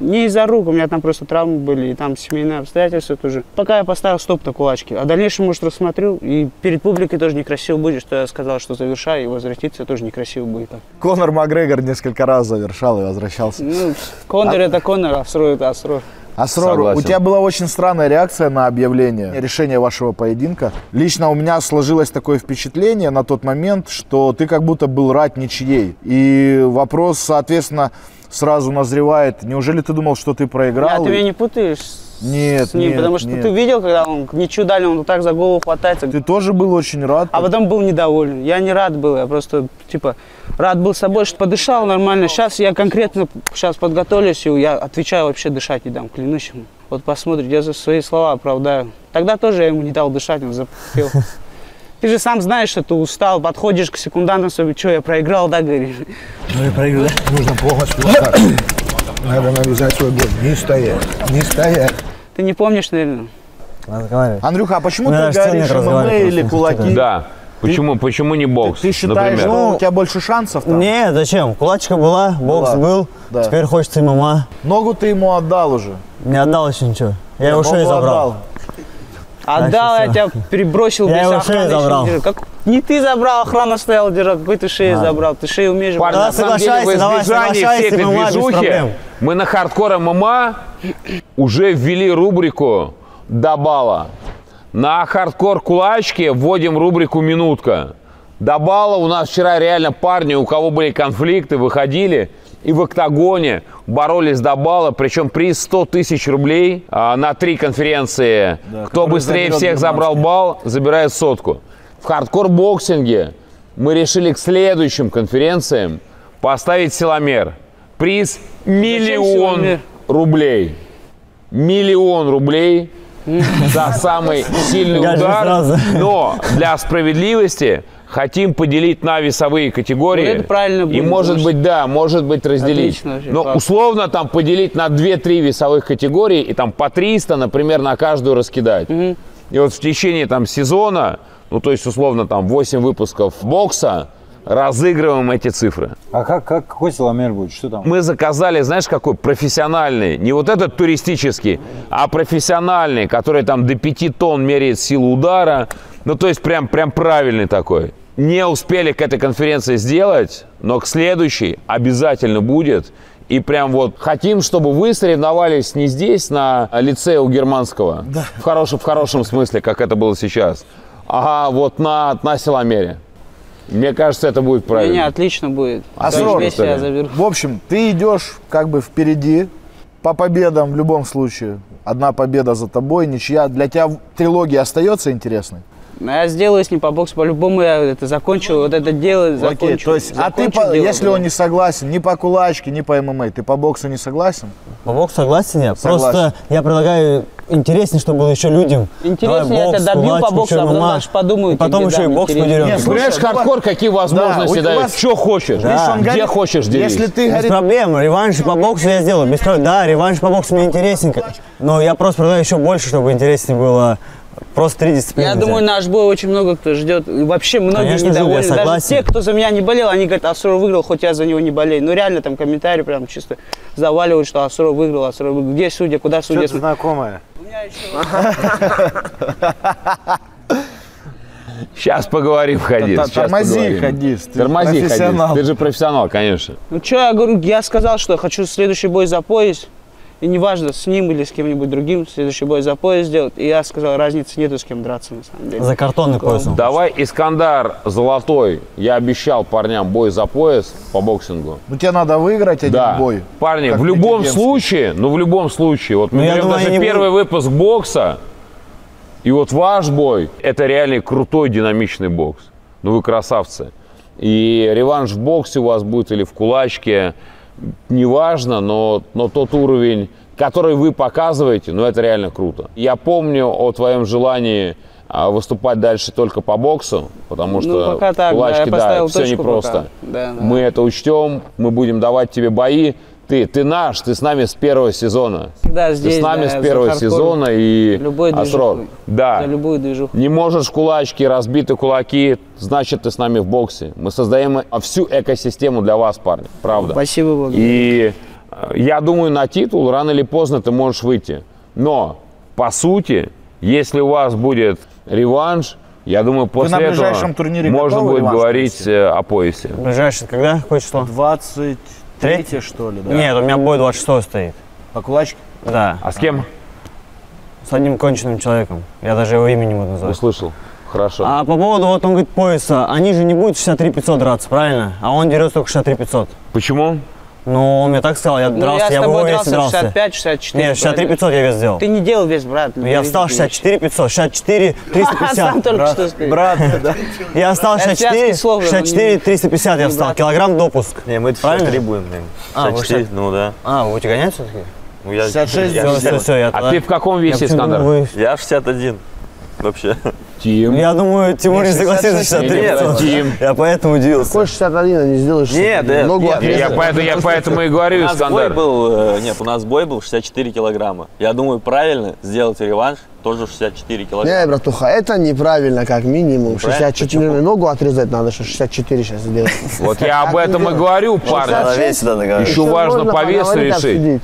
Не из-за рук, у меня там просто травмы были, и там семейные обстоятельства тоже. Пока я поставил стоп на кулачки. А дальнейшем, может, рассмотрю, и перед публикой тоже некрасиво будет, что я сказал, что завершаю, и возвратиться тоже некрасиво будет. Конор Макгрегор несколько раз завершал и возвращался. Ну, Конор это Конор, а Асрор это Асрор. Асрор, Согласен. у тебя была очень странная реакция на объявление решения вашего поединка. Лично у меня сложилось такое впечатление на тот момент, что ты как будто был рад ничьей. И вопрос, соответственно, сразу назревает. Неужели ты думал, что ты проиграл? А ты меня не путаешь Нет, с ним, нет, потому что нет. ты видел, когда он ничего дали, он вот так за голову хватается. Ты тоже был очень рад. А потом был недоволен. Я не рад был, я просто, типа, рад был собой, что подышал нормально. Сейчас я конкретно, сейчас подготовлюсь, и я отвечаю, вообще дышать не дам, клянусь ему. Вот посмотрите, я за свои слова оправдаю. Тогда тоже я ему не дал дышать, он запел. Ты же сам знаешь, что ты устал, подходишь к секундантам, что я проиграл, да, говоришь? Ну и проиграл. Нужно полностью вот так. Надо навязать свой бой. Не стоять. Не стоять. Ты не помнишь, наверное? Андрюха, а почему Ну, ты я говоришь ММА или кулаки? Да. Почему, почему не бокс? Ты считаешь, например? что у тебя больше шансов там? Не, зачем? Кулачка была, бокс Была. был. Да. Теперь хочется ММА. Ногу ты ему отдал уже. Не отдал еще ничего. Я Не, его шею забрал. отдал. Отдал, я тебя перебросил, Я без его охраны шею забрал. Как... Не ты забрал, охрана стояла держал, какой ты шею А. забрал? Ты шею умеешь Парни, брать. в соглашайся, давай, соглашайся, всей этой ММА без движухи проблем. мы на хардкор ММА уже ввели рубрику до балла. На хардкор кулачке вводим рубрику «Минутка». До балла у нас вчера реально парни, у кого были конфликты, выходили и в октагоне боролись до балла, причем приз 100 тысяч рублей а, на три конференции. Да, Кто быстрее всех забрал балл, забирает сотку. В хардкор-боксинге мы решили к следующим конференциям поставить силомер. Приз миллион рублей. Миллион рублей за самый сильный удар. Но для справедливости хотим поделить на весовые категории. Ну, это правильно И будет, может потому быть, да, может быть разделить. Отлично вообще, Но класс. условно там поделить на 2-3 весовых категории и там по 300, например, на каждую раскидать. И вот в течение там сезона, ну то есть условно там 8 выпусков бокса, разыгрываем эти цифры. А как, как, какой силомер будет? Что там? Мы заказали, знаешь, какой профессиональный, не вот этот туристический, а профессиональный, который там до 5 тонн меряет силу удара. Ну, то есть прям, прям правильный такой. Не успели к этой конференции сделать, но к следующей обязательно будет. И прям вот хотим, чтобы вы соревновались не здесь, на лице у германского, в, хорошем, в хорошем смысле, как это было сейчас, а вот на, на силомере. Мне кажется, это будет Не, правильно. не, отлично будет. Асрор, Весь я заберу. в общем, ты идешь как бы впереди по победам в любом случае. Одна победа за тобой, ничья. Для тебя трилогия остается интересной? Но я сделаю с ним по боксу, по-любому я это закончу, вот это дело закончу. Окей, то есть, а ты, закончу по- дело, если да. он не согласен ни по кулачке, ни по ММА, ты по боксу не согласен? По боксу согласен я. Согласен. Просто я предлагаю интереснее, чтобы было еще людям. Интереснее, Давай я тебя добью по боксу, а потом дальше подумаю, И потом еще и бокс подерем. Нет, Понимаешь, Слушай, ну хардкор какие возможности Да, вас- Что хочешь? Он Где говорит, хочешь делись. Если ты, Без говорит, проблем, реванш по боксу я сделаю, без проблем. Да, реванш по боксу мне интересненько, но я просто предлагаю еще больше, чтобы интереснее было просто три дисциплины. Я взять. думаю, наш бой очень много кто ждет. И вообще многие Конечно, недовольны. Даже согласен. те, кто за меня не болел, они говорят, Асуров выиграл, хоть я за него не болею. Ну реально там комментарии прям чисто заваливают, что Асуров выиграл, Асуров выиграл. Где судья, куда судья? Что-то знакомое. Сейчас поговорим, Хадис. Тормози, поговорим. Хадис, ты Тормози. Хадис. Ты же профессионал, конечно. Ну что, я говорю, я сказал, что я хочу следующий бой за пояс. И неважно, с ним или с кем-нибудь другим, следующий бой за пояс сделать. И я сказал, разницы нету с кем драться на самом деле. За картонный пояс. Давай Искандар золотой. Я обещал парням бой за пояс по боксингу. ну тебе надо выиграть один Да. бой. Парни, в любом случае, ну в любом случае, вот мы Ну, я берем даже первый выпуск бокса, и вот ваш бой, это реально крутой динамичный бокс. Ну вы красавцы. И реванш в боксе у вас будет или в кулачке, неважно, но, но тот уровень, который вы показываете, ну это реально круто. Я помню о твоем желании а, выступать дальше только по боксу, потому Ну, что пока так, да, кулачки, да, поставил все непросто. Да, да. Мы это учтем, мы будем давать тебе бои. Ты, ты наш, ты с нами с первого сезона. Всегда ты здесь, с нами да, с первого сезона и Любой Асрор. движуху. Да. За любую движуху. Не можешь кулачки, разбиты кулаки, значит ты с нами в боксе. Мы создаем всю экосистему для вас, парни. Правда. Спасибо, Бог. И э, я думаю, на титул рано или поздно ты можешь выйти. Но, по сути, если у вас будет реванш, я думаю, после на этого ближайшем турнире можно будет говорить э, о поясе. Ближайший когда? Какое число? 23 что ли, да? Нет, у меня бой 26 стоит. По кулачке? Да. А с кем? С одним конченным человеком. Я даже его имя не буду называть. Услышал. Хорошо. А по поводу, вот он говорит, пояса, они же не будут 63 500 драться, правильно? А он дерется только 63 500. Почему? Ну, он мне так сказал, я Ну, дрался, я с я, тобой его весе дрался дрался. 65, 64. Нет, 63 500 я вес сделал. Ты не делал весь, брат. Ну, я встал 64 500, 64 350. Сам только что сказал. Брат, да. Я встал Это 64, связки слов, ну, 64 не- 350 я встал, брат. килограмм допуск. Не, мы это Правильно? 63 будем, блин. А, вы 64, шесть- ну да. А, вы будете гонять все-таки? Ну, я, 66 я, Все, я, все, все, я А ты в каком весе, Я Искандер? думаю, я 61 вообще. Тим. Я думаю, Тимур не согласится 63 Нет, 500. Тим. Я поэтому удивился. Какой 61, а не сделаешь Нет, 61? да, Ногу нет. Я поэтому, я поэтому и говорю, У нас бой был, э, нет, у нас бой был 64 килограмма. Я думаю, правильно сделать реванш, тоже 64 килограмма. Не, братуха, это неправильно, как минимум. Неправильно? 64 ногу отрезать надо, что 64 сейчас сделать. Вот я об этом и говорю, парни. Еще важно по весу решить.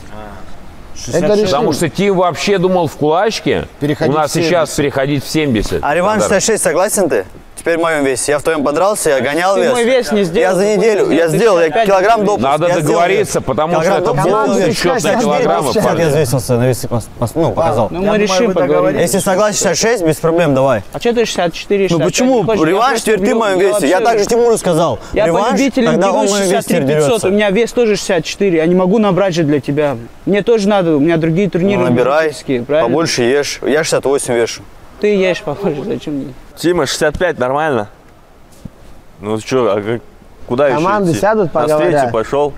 Это. Потому что Тим вообще думал в кулачке. Переходить У нас в 70. сейчас переходить в 70. А реванш Искандер. 66 согласен ты? Теперь в моем весе. Я в твоем подрался, я гонял Ты вес. мой вес не сделал, Я за неделю, я сделал, я 55 килограмм допуск. Надо я договориться, потому что это Я счетные сделал. килограммы, 60 парни. я взвесился, на весе ну, показал. Ну, мы решим поговорить. Если согласен 66, без проблем, давай. А что ты 64, Ну 65? почему? Реванш, теперь ты в моем весе. Я также Тимуру сказал. Я Реванш, по любителям тогда он беру в моем весе 63 теперь 500, дерется. у меня вес тоже 64, я не могу набрать же для тебя. Мне тоже надо, у меня другие турниры Ну, набирай, правильно? побольше ешь. Я 68 вешу. Ты ешь побольше, зачем мне? Тима, 65 нормально? Ну что, а как- куда Команды еще идти? сядут, На поговорят. встречу пошел.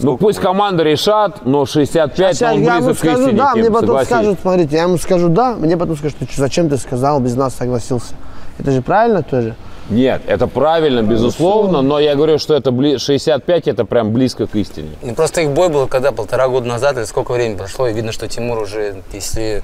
Ну пусть команда решат, но 65 Сейчас он я ему скажу да, Тим, мне потом согласись. скажут, смотрите, я ему скажу да, мне потом скажут, ты зачем ты сказал, без нас согласился. Это же правильно тоже? Нет, это правильно, безусловно, но я говорю, что это бли- 65 это прям близко к истине. Ну, просто их бой был когда, полтора года назад, или сколько времени прошло, и видно, что Тимур уже, если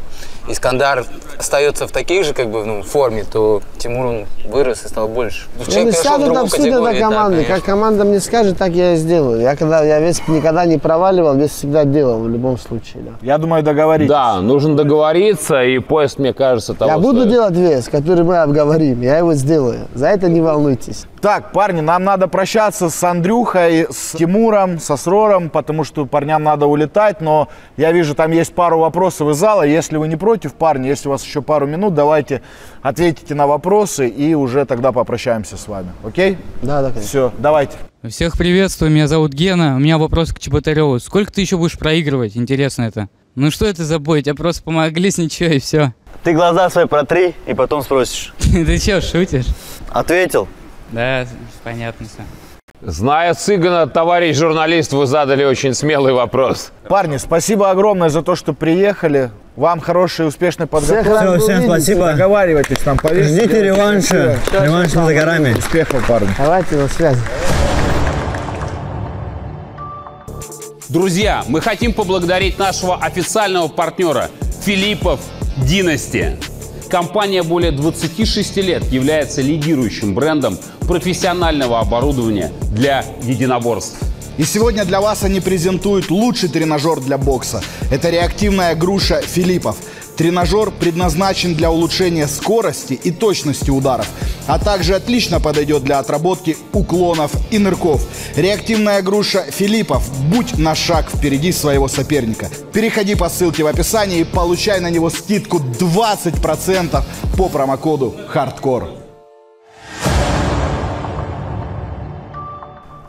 Искандар остается в таких же, как бы, ну, форме, то Тимур, он вырос и стал больше. Ну, Я человек не перешел в сяду другую там всегда категорию, до да, команды. конечно. как команда мне скажет, так я и сделаю. Я когда я весь никогда не проваливал, весь всегда делал в любом случае. Да. Я думаю, договоритесь. Да, нужно договориться, и поезд, мне кажется, того я буду стоит. делать вес, который мы обговорим. Я его сделаю. За это не волнуйтесь. Так, парни, нам надо прощаться с Андрюхой, с Тимуром, со Срором, потому что парням надо улетать, но я вижу, там есть пару вопросов из зала. Если вы не против, парни, если у вас еще пару минут, давайте ответите на вопросы и уже тогда попрощаемся с вами. Окей? Да, да, конечно. Все, давайте. Всех приветствую, меня зовут Гена. У меня вопрос к Чеботареву. Сколько ты еще будешь проигрывать? Интересно это. Ну что это за бой? Тебе просто помогли с ничего и все. Ты глаза свои протри и потом спросишь. Ты что, шутишь? Ответил. Да, понятно все. Зная Цыгана, товарищ журналист, вы задали очень смелый вопрос. Парни, спасибо огромное за то, что приехали. Вам хорошей и успешной подготовки. Всех рад Всем спасибо. Договаривайтесь там, поверьте. Ждите реванша. Реванш за горами. Успехов, парни. Давайте на связи. Друзья, мы хотим поблагодарить нашего официального партнера Филиппов Династи. Компания более 26 лет является лидирующим брендом профессионального оборудования для единоборств. И сегодня для вас они презентуют лучший тренажер для бокса. Это реактивная груша Филиппов. Тренажер предназначен для улучшения скорости и точности ударов, а также отлично подойдет для отработки уклонов и нырков. Реактивная груша Филиппов. Будь на шаг впереди своего соперника. Переходи по ссылке в описании и получай на него скидку 20% по промокоду HARDCORE.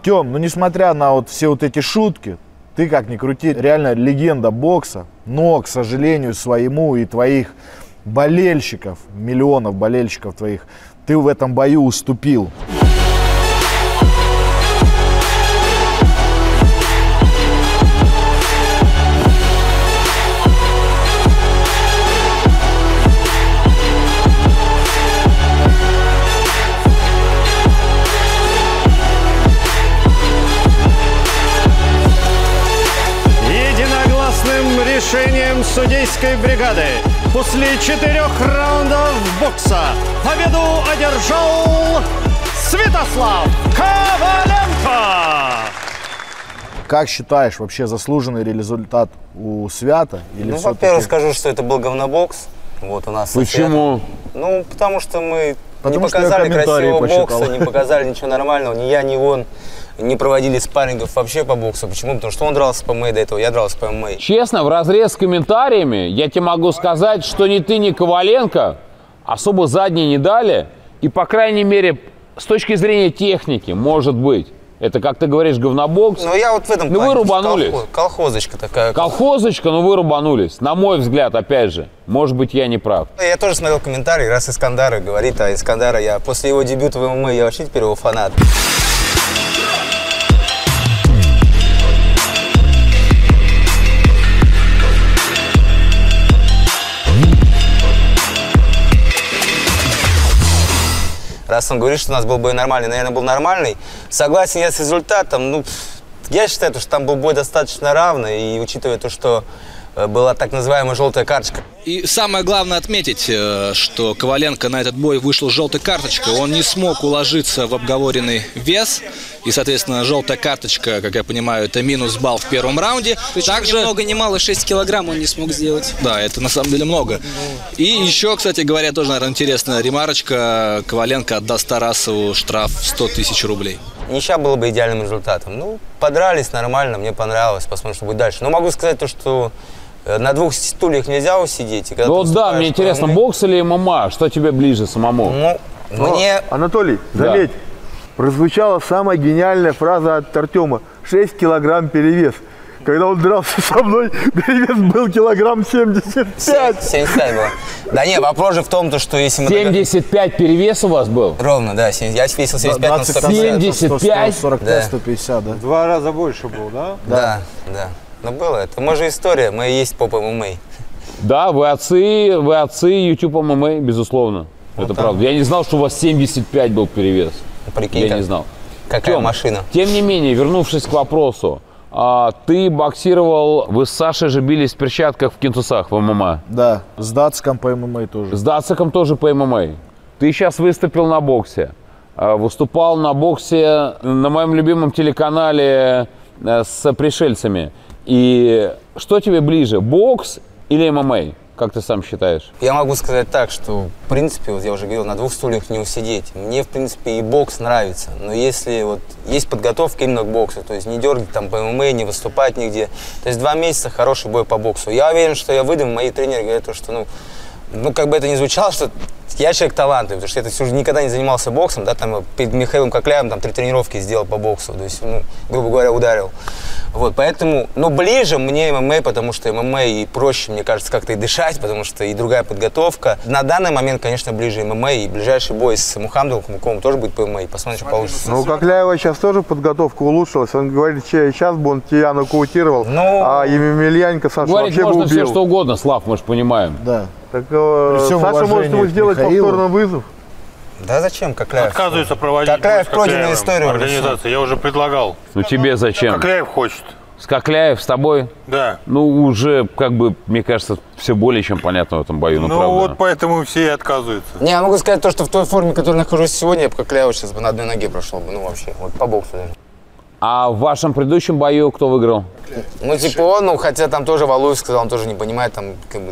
Тем, ну несмотря на вот все вот эти шутки, ты как ни крути, реально легенда бокса, но, к сожалению, своему и твоих болельщиков, миллионов болельщиков твоих, ты в этом бою уступил. Решением судейской бригады после четырех раундов бокса победу одержал Святослав Коваленко! Как считаешь, вообще заслуженный результат у Свята? Или Ну, во-первых, скажу, что это был говнобокс. Вот у нас Почему? Ну, потому что мы Потому не что я показали комментарии красивого почитал. бокса, не показали ничего нормального. Ни я, ни он не проводили спаррингов вообще по боксу. Почему? Потому что он дрался по ММА до этого, я дрался по ММА. Честно, в разрез с комментариями я тебе могу сказать, что ни ты, ни Коваленко особо задние не дали. И, по крайней мере, с точки зрения техники, может быть, это, как ты говоришь, говнобокс. Ну, я вот в этом Ну, вы рубанулись. колхоз- колхозочка такая. Колхозочка, но вы рубанулись. На мой взгляд, опять же. Может быть, я не прав. Я тоже смотрел комментарии, раз Искандара говорит, а Искандара я после его дебюта в ММА, я вообще теперь его фанат. Раз он говорит, что у нас был бой нормальный, наверное, был нормальный. Согласен я с результатом. Ну, я считаю, что там был бой достаточно равный. И учитывая то, что э, была так называемая желтая карточка. И самое главное отметить, э, что Коваленко на этот бой вышел с желтой карточкой. Он не смог уложиться в обговоренный вес. И, соответственно, желтая карточка, как я понимаю, это минус балл в первом раунде. Причем Также... ни много ни мало 6 килограмм он не смог сделать. Да, это на самом деле много. И еще, кстати говоря, тоже, наверное, интересная ремарочка. Коваленко отдаст Тарасову штраф в 100 тысяч рублей. Ничья было бы идеальным результатом. Ну, подрались нормально, мне понравилось, посмотрим, что будет дальше. Но могу сказать то, что э, на двух стульях нельзя усидеть. Ну вот да, мне интересно, на бокс или ММА? Что тебе ближе самому? Ну, мне... Анатолий, заметь, прозвучала самая гениальная фраза от Артема. 6 килограмм перевес. Когда он дрался со мной, перевес был килограмм 75. 75 было. Да не, вопрос же в том, то, что если мы... 75 перевес у вас был? Ровно, да. 70 Я весил 75 на 150. 75? 145, Да. 150, да? Два раза больше был, да? Да, да. Но было. Это мы же история. Мы и есть поп ММА. Да, вы отцы, вы отцы YouTube ММА, безусловно. Это так. правда. Я не знал, что у вас 75 был перевес. Прикинь, Я как- не знал. Какая Тём, машина. Тем не менее, вернувшись к вопросу, а, ты боксировал, вы с Сашей же бились в перчатках в кинтусах в ММА. Да, с Датском по ММА тоже. С Дациком тоже по ММА. Ты сейчас выступил на боксе. А, Выступал на боксе на моем любимом телеканале э, с пришельцами. И что тебе ближе, бокс или ММА? Как ты сам считаешь? Я могу сказать так, что, в принципе, вот я уже говорил, на двух стульях не усидеть. Мне, в принципе, и бокс нравится. Но если вот есть подготовка именно к боксу, то есть не дергать там по ММА, не выступать нигде. То есть два месяца хороший бой по боксу. Я уверен, что я выйду, мои тренеры говорят, то, что, ну, ну, как бы это ни звучало, что я человек талантливый, потому что я это никогда не занимался боксом, да, там перед Михаилом Кокляевым там три тренировки сделал по боксу, то есть, ну, грубо говоря, ударил. Вот, поэтому, ну, ближе мне ММА, потому что ММА и проще, мне кажется, как-то и дышать, потому что и другая подготовка. На данный момент, конечно, ближе ММА, и ближайший бой с Мухаммедом Хмуковым тоже будет по ММА, посмотрим, что получится. Ну, Кокляева сейчас тоже подготовка улучшилась. Он говорит, че сейчас бы он тебя нокаутировал, а Емельяненко Сашу Говорить вообще бы можно все, убил. что угодно, Слав, мы же понимаем. Да. Так э, Саша может ему сделать Михаилу. повторный вызов. Да зачем, Кокляев? Отказывается проводить Кокляев Кокляевым. история уже, Организация. Я уже предлагал. Ну тебе зачем? Кокляев хочет. С Кокляев, с тобой? Да. Ну, уже, как бы, мне кажется, все более чем понятно в этом бою, ну, Ну, правда. вот поэтому все и отказываются. Не, я могу сказать то, что в той форме, в которой нахожусь сегодня, я бы Кокляева сейчас бы на одной ноге прошел бы, ну, вообще, вот по боксу даже. А в вашем предыдущем бою кто выиграл? Ну, типа он, ну, хотя там тоже Валуев сказал, он тоже не понимает, там, как бы,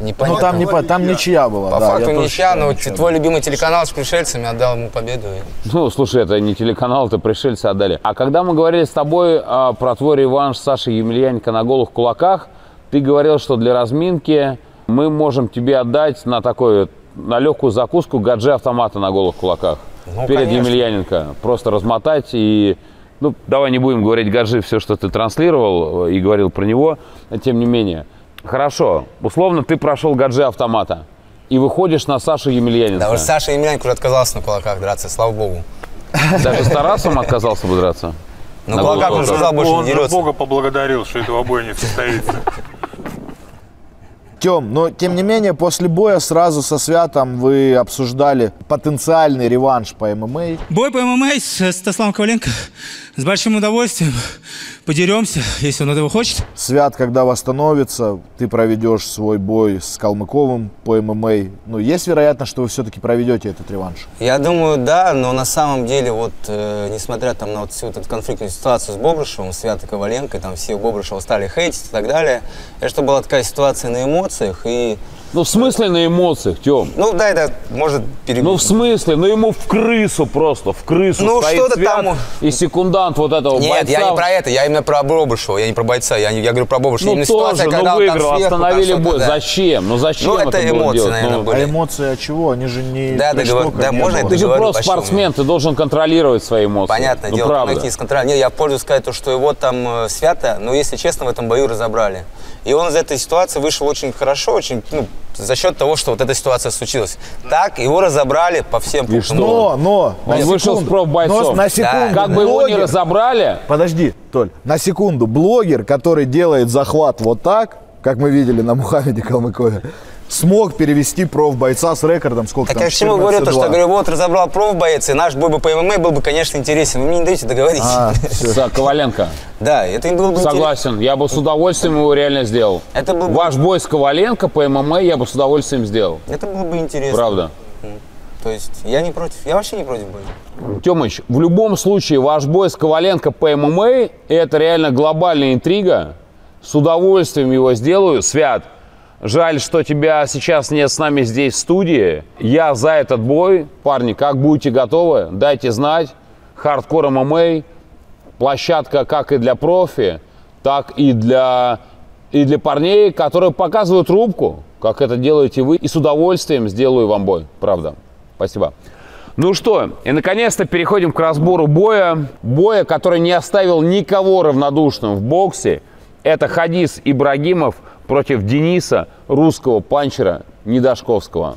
непонятно. Ну там, не, по- там ничья была. По да, факту ничья, но ничья твой любимый телеканал с пришельцами отдал ему победу. и- Ну, слушай, это не телеканал, это пришельцы отдали. А когда мы говорили с тобой а, про твой реванш с Сашей Емельяненко на голых кулаках, ты говорил, что для разминки мы можем тебе отдать на такой, на легкую закуску гаджи автомата на голых кулаках. Ну, перед конечно. Емельяненко. Просто размотать и... Ну, давай не будем говорить гаджи все, что ты транслировал э, и говорил про него, тем не менее. Хорошо, условно ты прошел гаджи автомата и выходишь на Сашу Емельяненко. Да, уже Саша Емельяненко уже отказался на кулаках драться, слава богу. Даже с Тарасом отказался бы драться? Ну, кулаках он сказал, больше Он не дерется. Бога поблагодарил, что этого боя не состоится. Тем, но тем не менее, после боя сразу со Святом вы обсуждали потенциальный реванш по ММА. Бой по ММА с Стаславом Коваленко с большим удовольствием. Подеремся, если он этого хочет. Свят, когда восстановится, ты проведешь свой бой с Калмыковым по ММА. Ну, есть вероятность, что вы все-таки проведете этот реванш? Я думаю, да, но на самом деле, вот, э, несмотря там, на вот всю эту конфликтную ситуацию с Бобрышевым, Святой Коваленко, там все Бобрышева стали хейтить и так далее, это что была такая ситуация на эмоциях, и... Ну, в смысле на эмоциях, Тём? Ну, да, это может перебить. Ну, в смысле? Ну, ему в крысу просто, в крысу Ну, стоит что-то Свят там- и секундант вот этого Нет, бойца. я не про это, я именно про Бобрышева, я не про бойца, я, не- я говорю про Бобрышева. Ну, Именно тоже, ситуация, ну, когда он там выиграл, сверху, там остановили что-то, бой. да. Зачем? Ну, зачем Ну, это, это эмоции, делать? наверное, Ну, были. А эмоции от чего? Они же не... Да, да, говорю, Кличко да, не можно это Ты же просто спортсмен, ты должен контролировать свои эмоции. Понятное ну, дело, правда. там их не. Нет, я пользуюсь сказать, то, что его там э, свято, но, если честно, в этом бою разобрали. И он из этой ситуации вышел очень хорошо, очень, ну, за счет того, что вот эта ситуация случилась. Так, его разобрали по всем пунктам. Но, но, Он на вышел секунду, с профбойцов. но на секунду, Как бы его не блогер- разобрали, Подожди, Толь, на секунду. Блогер, который делает захват вот так, как мы видели на Мухаммеде Калмыкове, смог перевести профбойца с рекордом, сколько Так там, я к чему говорю, то, что 14-2. я говорю, вот разобрал профбоец, и наш бой бы по ММА был бы, конечно, интересен. Вы мне не даете договорить. А, Коваленко. Да, это им было бы Согласен, я бы с удовольствием его реально сделал. Это был бы- Ваш бой с Коваленко по ММА я бы с удовольствием сделал. Это было бы интересно. Правда. То есть я не против, я вообще не против боя. Тёмыч, в любом случае ваш бой с Коваленко по ММА это реально глобальная интрига. С удовольствием его сделаю. Свят, жаль, что тебя сейчас нет с нами здесь в студии. Я за этот бой. Парни, как будете готовы, дайте знать. Хардкор ММА. Площадка как и для профи, так и для, и для парней, которые показывают рубку, как это делаете вы. И с удовольствием сделаю вам бой. Правда. Спасибо. Ну что, и наконец-то переходим к разбору боя. Боя, который не оставил никого равнодушным в боксе. Это Хадис Ибрагимов против Дениса, русского панчера Недашковского.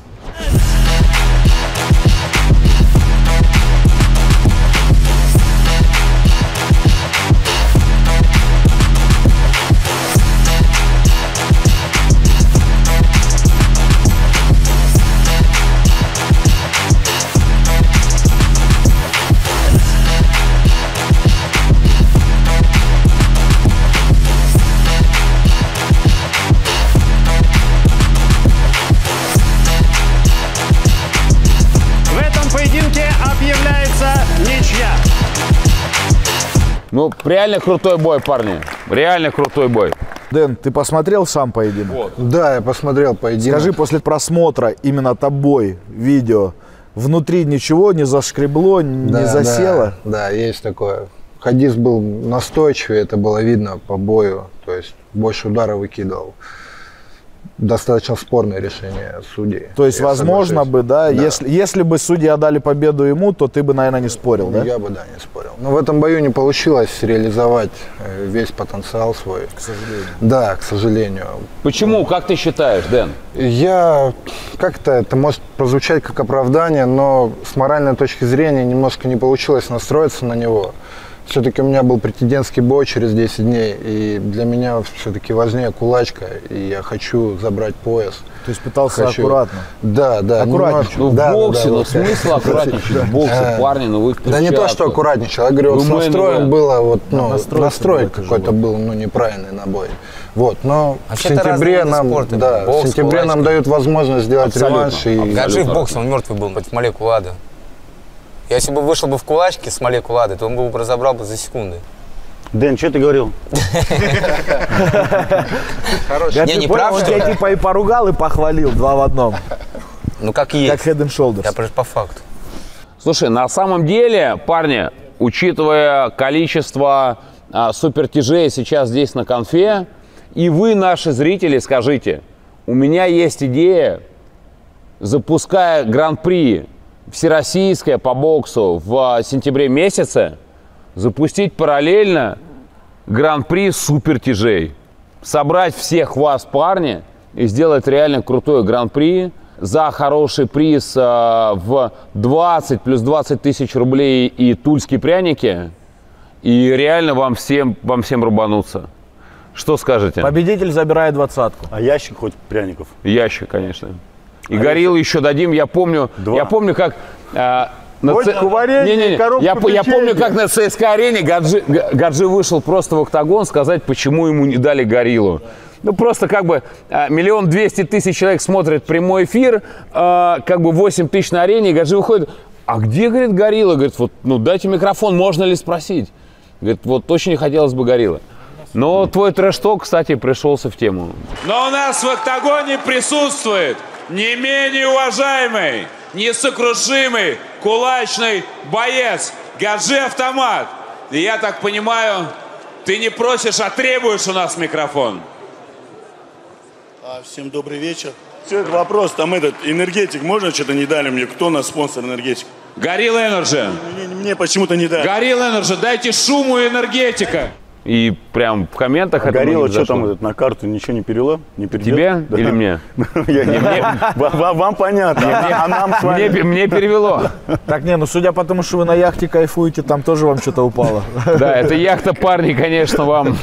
Ну, реально крутой бой, парни. Реально крутой бой. Дэн, ты посмотрел сам поединок? Да, я посмотрел поединок. Скажи, после просмотра именно тобой видео, внутри ничего не зашкребло, не Да, засело? Да, да, есть такое. Хадис был настойчивее, это было видно по бою. То есть больше удара выкидывал. Достаточно спорное решение судей. То есть, Я возможно соглашусь. бы, да, Да. Если, если бы судья дали победу ему, то ты бы, наверное, не спорил, да? Я бы, да, не спорил. Но в этом бою не получилось реализовать э, весь потенциал свой. К сожалению. Да, к сожалению. Почему? Как ты считаешь, Дэн? Я как-то это может прозвучать как оправдание, но с моральной точки зрения немножко не получилось настроиться на него. Все-таки у меня был претендентский бой через 10 дней, и для меня все-таки важнее кулачка, и я хочу забрать пояс. То есть пытался аккуратно? Да, да. Аккуратничать. немножко. Ну, в Да, да, боксе, да, ну, вот. смысл аккуратничать в боксе, парни, ну вы в Да не то, что аккуратничал, я говорю, вот с настроем было, вот, ну, настрой какой-то был, ну, неправильный на бой. Вот, но в Вообще-то разные сентябре нам, спорта, да, бокс, в сентябре нам дают возможность сделать реванш. И... Гаджи в боксе, он мертвый был против молекулады. Если бы вышел бы в кулачки с молекулады, то он бы разобрал бы за секунды. Дэн, что ты говорил? Я Не, не понял, прав, что тебя типа и поругал, и похвалил, два в одном. Ну как есть. Как Head and Shoulders. Я просто по факту. Слушай, на самом деле, парни, учитывая количество а, супертяжей сейчас здесь на конфе, и вы, наши зрители, скажите, у меня есть идея, запуская гран-при всероссийское по боксу в а, сентябре месяце, запустить параллельно гран-при супертяжей. Собрать всех вас, парни, и сделать реально крутое гран-при за хороший приз э, в 20 плюс 20 тысяч рублей и тульские пряники. И реально вам всем, вам всем рубануться. Что скажете? Победитель забирает двадцатку. А ящик хоть пряников? Ящик, конечно. И горилл еще дадим. Я помню, я помню, как э, на Ц- варенья и Не-не-не, коробку я, я помню, как на ЦСКА арене Гаджи, Гаджи вышел просто в октагон сказать, почему ему не дали гориллу. Ну, просто как бы а, миллион двести тысяч человек смотрят прямой эфир, а, как бы 8 тысяч на арене, и Гаджи выходит, а где, говорит, горилла? Говорит, вот, ну, дайте микрофон, можно ли спросить? Говорит, вот очень хотелось бы горилла. Но твой трэш-ток, кстати, пришелся в тему. Но у нас в октагоне присутствует не менее уважаемый, несокрушимый, кулачный боец Гаджи Автомат. И я так понимаю, ты не просишь, а требуешь у нас микрофон. А, Всем добрый вечер. Все, вопрос, там этот, энергетик, можно что-то не дали мне? Кто у нас спонсор энергетик? Горилла Энерджи. Мне, мне почему-то не дали. Горилла Энерджи, дайте шуму энергетика. И прям в комментах это Горилла, многим что там этот, на карту ничего не перевело? Не переведет? Тебе Да. или мне? Вам- понятно, а нам с вами- Мне, перевело. Так, не, ну судя по тому, что вы на яхте кайфуете, там тоже вам что-то упало. Да, эта яхта, парни, конечно, вам,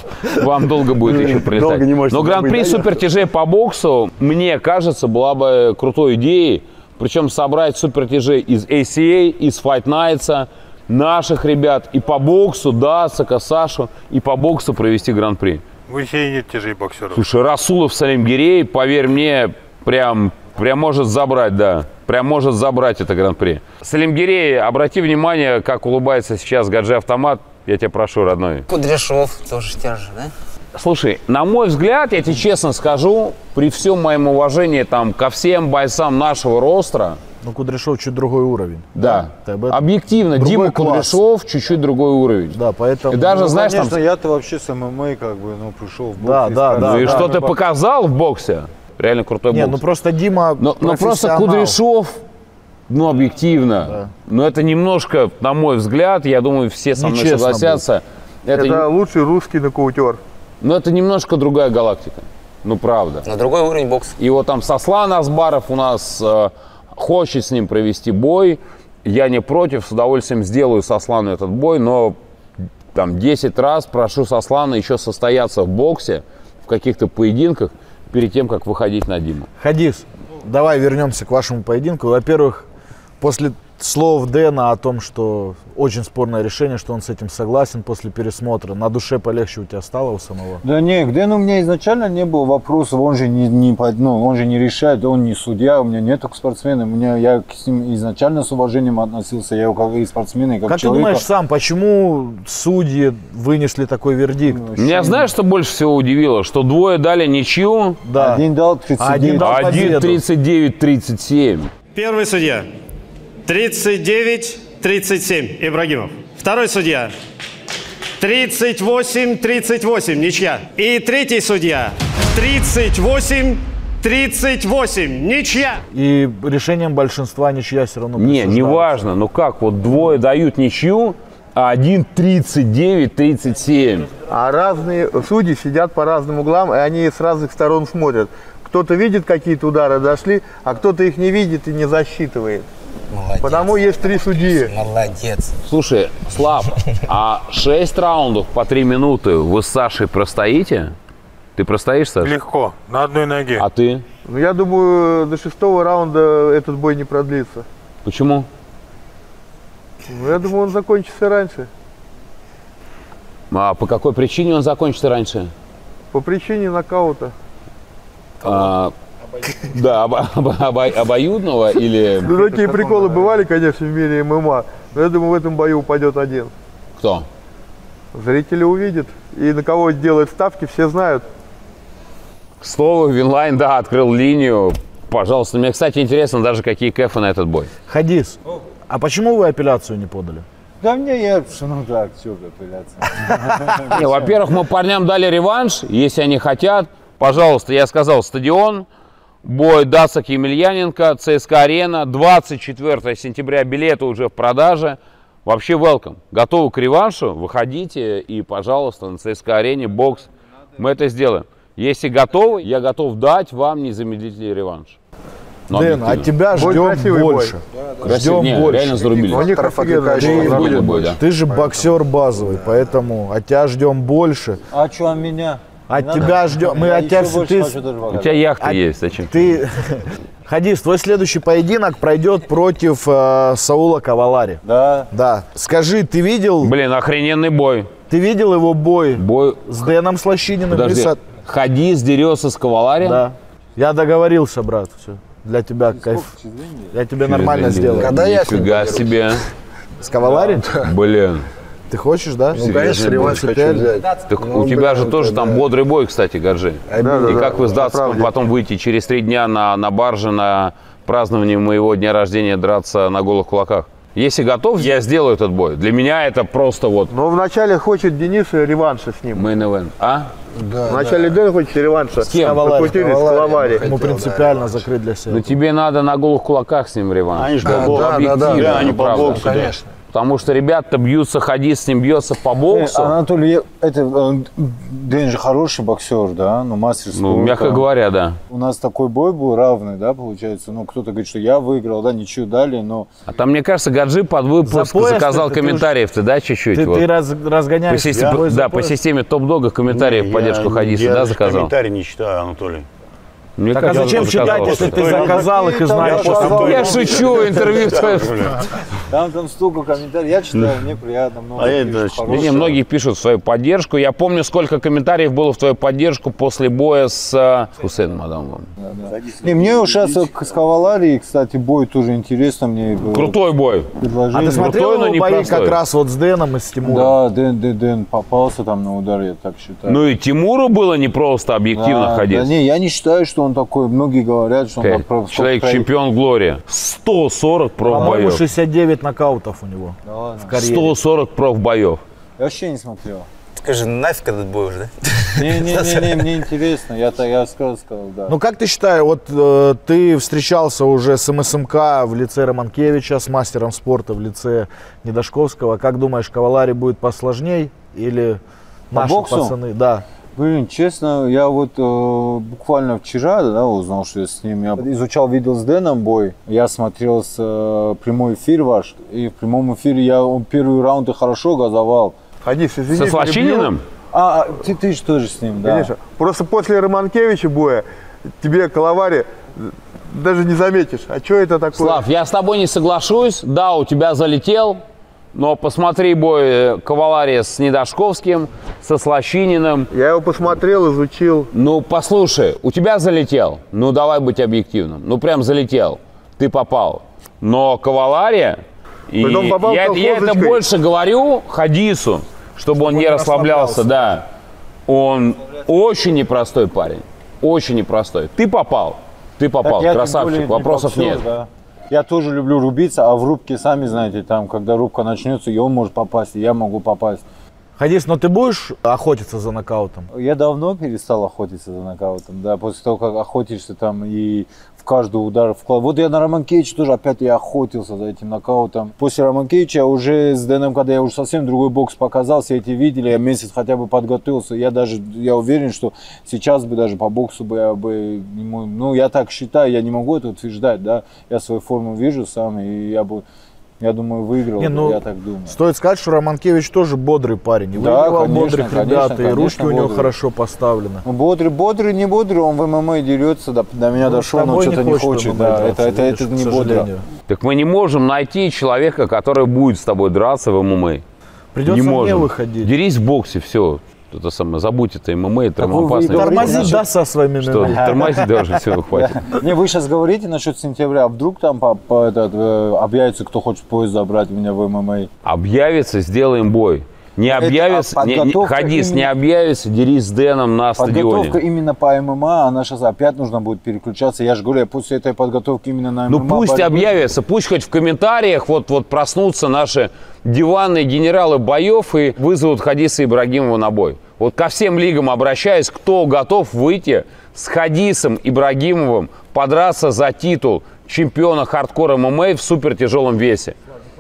вам долго будет еще прилетать. Долго не можете Но гран-при забыть, да, супер тяжей по боксу, мне кажется, была бы крутой идеей. Причем собрать супер тяжей из ACA, из Fight Nights, наших ребят и по боксу, да, Сака Сашу, и по боксу провести гран-при. В Исее нет тяжей боксеров. Слушай, Расулов Салим Гирей, поверь мне, прям, прям может забрать, да. Прям может забрать это гран-при. Салим Гирей, обрати внимание, как улыбается сейчас Гаджи Автомат. Я тебя прошу, родной. Кудряшов тоже тяжелый, да? Слушай, на мой взгляд, я тебе честно скажу, при всем моем уважении там, ко всем бойцам нашего ростра, Ну, Кудряшов чуть другой уровень. да, этом? объективно, Другой Дима класс. Кудряшов чуть-чуть другой уровень. Да, поэтому... И даже, Ну, знаешь, там... конечно, я-то вообще с ММА как бы, ну, пришел в бокс. Да, и да, сказал, Ну и да, что да. ты показал в боксе? Реально крутой Не, бокс. ну просто Дима Но, но просто. Кудряшов, ну, объективно. Но это немножко, на мой взгляд, я думаю, все со мной Нечестно согласятся. Это, Это, лучший русский нокаутер. но это немножко другая галактика. Ну, правда. На другой уровень бокса. И вот там Сослан Асбаров у нас э, хочет с ним провести бой. Я не против, с удовольствием сделаю Сослану этот бой, но там 10 раз прошу Сослана еще состояться в боксе, в каких-то поединках, перед тем, как выходить на Диму. Хадис, давай вернемся к вашему поединку. Во-первых, после слов Дэна о том, что очень спорное решение, что он с этим согласен после пересмотра, на душе полегче у тебя стало у самого? Да не, к Дэну у меня изначально не было вопросов, он же не, не, ну, он же не решает, он не судья, у меня нету к спортсменам, у меня, я к ним изначально с уважением относился, я его как и спортсмена, и как, Как ты человека. думаешь сам, почему судьи вынесли такой вердикт? Меня знаешь, что больше всего удивило? Что двое дали ничью, Да. Один дал 39. А один дал один победу. 39-37. Первый судья 39-37 Ибрагимов. Второй судья 38-38 ничья. И третий судья 38-38 ничья. И решением большинства ничья все равно Не, присуждалась. неважно, ну как, вот двое дают ничью, а один 39-37. А разные судьи сидят по разным углам, и они с разных сторон смотрят. Кто-то видит, какие-то удары дошли, а кто-то их не видит и не засчитывает. Молодец. Потому есть три судьи. Молодец. Слушай, Слав, а 6 раундов по 3 минуты вы с Сашей простоите? Ты простоишь, Саша? Легко, на одной ноге. А ты? Ну, я думаю, до шестого раунда этот бой не продлится. Почему? Ну, я думаю, он закончится раньше. А по какой причине он закончится раньше? По причине нокаута. А, да, обо- обо- обо- обоюдного или Ну, такие приколы бывали, конечно, в мире ММА. Но я думаю, в этом бою упадет один. кто? Зрители увидят. И на кого делают ставки, все знают. К слову, Винлайн, да, открыл линию. Пожалуйста, мне, кстати, интересно даже, какие кэфы на этот бой. Хадис, а почему вы апелляцию не подали? Да мне я, ну так, что апелляция. Во-первых, мы парням дали реванш, если они хотят. Пожалуйста, я сказал, стадион, бой Дацак Емельяненко, ЦСКА Арена, 24 сентября билеты уже в продаже. Вообще welcome. Готовы к реваншу? Выходите и, пожалуйста, на ЦСКА Арене бокс. Мы это сделаем. Если готовы, я готов дать вам незамедлительный реванш. Но Дэн, а объективно. тебя Бой ждем красивый бой. больше. Красив- Ждем не, больше. реально зарубили. Ты. Будет да. ты же боксер базовый, поэтому от тебя ждем больше. А что, а меня? От Не тебя надо? ждем. Мы Я от тебя ты, У тебя яхта А есть, зачем? ты Хадис, твой следующий поединок пройдет против э, Саула Кавалари. Да. Да. Скажи, ты видел, Блин, охрененный бой. ты видел его бой Бой. с Дэном Слащининым? Подожди. со- Хадис дерется с Кавалари? Да. Я договорился, брат. Все. Для тебя кайф. Я тебе нормально сделаю. Когда я Нифига себе. С Кавалари? Блин. Ты хочешь, да? Ну, конечно, реванш хочу взять. Так Ну, у тебя да, же да, тоже да. там бодрый бой, кстати, Горжи. Да, да, И да, как вы с правда. потом выйти через три дня на, на барже на празднование моего дня рождения драться на голых кулаках? Если готов, я сделаю этот бой. Для меня это просто вот Но вначале хочет Денис реванша с ним. main event. А? Вначале Дэн хочет реванша. С кем? Покрутили с Калавари. Ему принципиально закрыть для себя. Ну тебе надо на голых кулаках с ним реванш. Они же Да, да, да, да, да, они ну, по боксу, да. Конечно. Потому что ребята бьются, Хадис с ним бьется по боксу. Э, Анатолий, это э, Дэн же хороший боксер, да, ну мастер Ну, спорта. мягко говоря, да. У нас такой бой был равный, да, получается. Ну, кто-то говорит, что я выиграл, да, ничего дали, но... А там, мне кажется, Гаджи под выпуск За заказал ты- ты комментариев, ты, да, чуть-чуть? Ты, вот. ты раз- разгоняешь По системе- да, по системе топ-дога комментариев в поддержку я, Хадиса, я заказал? комментарий не читаю, Анатолий. Мне Так а зачем читать, если ты заказал их и знаешь, что там Я шучу, интервью твое. Там, там столько комментариев. Я читал, мне приятно. Много пишут, Да хорошего. не, многие пишут в свою поддержку. Я помню, сколько комментариев было в твою поддержку после боя с, э, Хусейном Адамовым. Не, мне сейчас с Каваларией, кстати, бой тоже интересно. Мне было Крутой бой. предложение. А ты смотрел но его не бои простой. как раз вот с Дэном и с Тимуром? Да, Дэн, Дэн, Дэн попался там на удар, я так считаю. Ну и Тимуру было непросто объективно Да, ходить. да не, я не считаю, что он такой. Многие говорят, что он так про- Человек про- чемпион Глории. 140 По-моему, профбоев. 69 нокаутов у него Да ладно. в карьере. 140 профбоев. Я вообще не смотрел. Скажи, нафиг этот бой уже, да? Не-не-не, мне интересно. Я, то я сказал, сказал, да. Ну как ты считаешь, вот э, ты встречался уже с МСМК в лице Романкевича, с мастером спорта в лице Недошковского. Как думаешь, Кавалари будет посложней или По наши боксу? пацаны? Да. Блин, честно, я вот э, буквально вчера да, узнал, что я с ним. Я изучал видео с Дэном бой. Я смотрел с, э, прямой эфир ваш. И в прямом эфире я он первые раунды хорошо газовал. Хадис, извини, Со. Слащининым? А, а, ты, ты же тоже с ним, да. Конечно. Просто после Романкевича боя тебе Калавари даже не заметишь. А что это такое? Слав, я с тобой не соглашусь. Да, у тебя залетел. Но посмотри бой э, Кавалария с Недошковским, со Слащининым. Я его посмотрел, изучил. Ну, послушай, у тебя залетел. Ну, давай быть объективным. Ну, прям залетел. Ты попал. Но Кавалария... И я, я это больше говорю Хадису, чтобы он не расслаблялся, да. Он очень непростой парень. Очень непростой. Ты попал. Ты попал. Так Красавчик. более не Вопросов боксер, нет. да. Я тоже люблю рубиться, а в рубке, сами знаете, там, когда рубка начнется, и он может попасть, и я могу попасть. Хадис, но ты будешь охотиться за нокаутом? Я давно перестал охотиться за нокаутом, да, после того, как охотишься там и в каждый удар вклад. Вот я на Романкевича тоже опять я охотился за этим нокаутом. После Романкевича уже с Дэном, когда я уже совсем другой бокс показал, все эти видели, я месяц хотя бы подготовился. Я даже, я уверен, что сейчас бы даже по боксу бы я бы, ну я так считаю, я не могу это утверждать, да, я свою форму вижу сам, и я бы, я думаю, выиграл, Не, ну, я так думаю. Стоит сказать, что Романкевич тоже бодрый парень. И Да, выигрывал конечно, бодрых конечно, ребят, и конечно, ручки у него бодрый. хорошо поставлены. Ну, Бодрый, бодрый, не бодрый, он в ММА дерется, до, до меня Ну, дошел, с но что-то не хочет да, ММА это, драться, это, это видишь, не бодро. сожалению. Так мы не можем найти человека, который будет с тобой драться в ММА. Придется не мне можем. выходить. Дерись в боксе, все. Это самое, забудь это ММА, это вы опасно. Тормозить, да, со своими Что, ММА? тормозить даже, все, хватит. Не, вы сейчас говорите насчет сентября, а вдруг там по, по этот, э, объявится, кто хочет поезд забрать меня в ММА? Объявится, сделаем бой. Не Это, объявится, а не, не- подготовка Хадис, не именно- объявится, дерись с Дэном на Подготовка стадионе. именно по ММА, она сейчас опять нужно будет переключаться. Я же говорю, я после этой подготовки именно на ММА. Ну пусть борьбы- объявится, пусть хоть в комментариях вот, вот проснутся наши диванные генералы боев и вызовут Хадиса Ибрагимова на бой. Вот ко всем лигам обращаюсь, кто готов выйти с Хадисом Ибрагимовым подраться за титул чемпиона хардкора ММА в супертяжелом весе.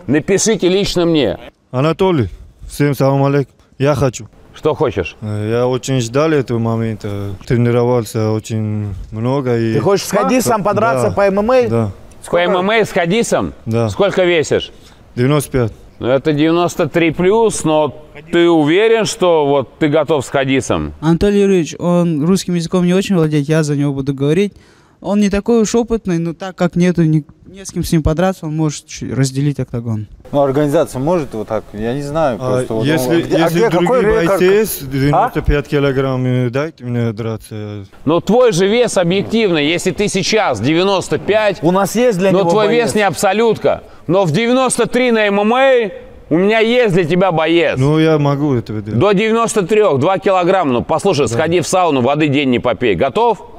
Напишите лично мне. Анатолий, всем салам алейкум. Я хочу. Что хочешь? Э, Я очень ждал этого момента. Тренировался очень много. И... Ты хочешь с Хадисом подраться Да. по ММА? Да. По ММА с Хадисом? Да. Сколько весишь? 95. Ну, это 93 плюс, но ты уверен, что вот ты готов с Хадисом? Анатолий Юрьевич, он русским языком не очень владеет, я за него буду говорить. Он не такой уж опытный, но так как нету ни, не с кем с ним подраться, он может разделить октагон. Ну, организация может вот так, я не знаю. А Просто вот, если ну, где- а если где, другие бойцы есть, А? 95 килограмм, э, дайте мне драться. Но твой же вес объективно, если ты сейчас 95, у нас есть для но него твой боец. вес не абсолютка. Но в 93 на ММА у меня есть для тебя боец. Ну, я могу это делать. До 93, 2 килограмма. Ну, послушай, сходи в сауну, воды день не попей. Готов?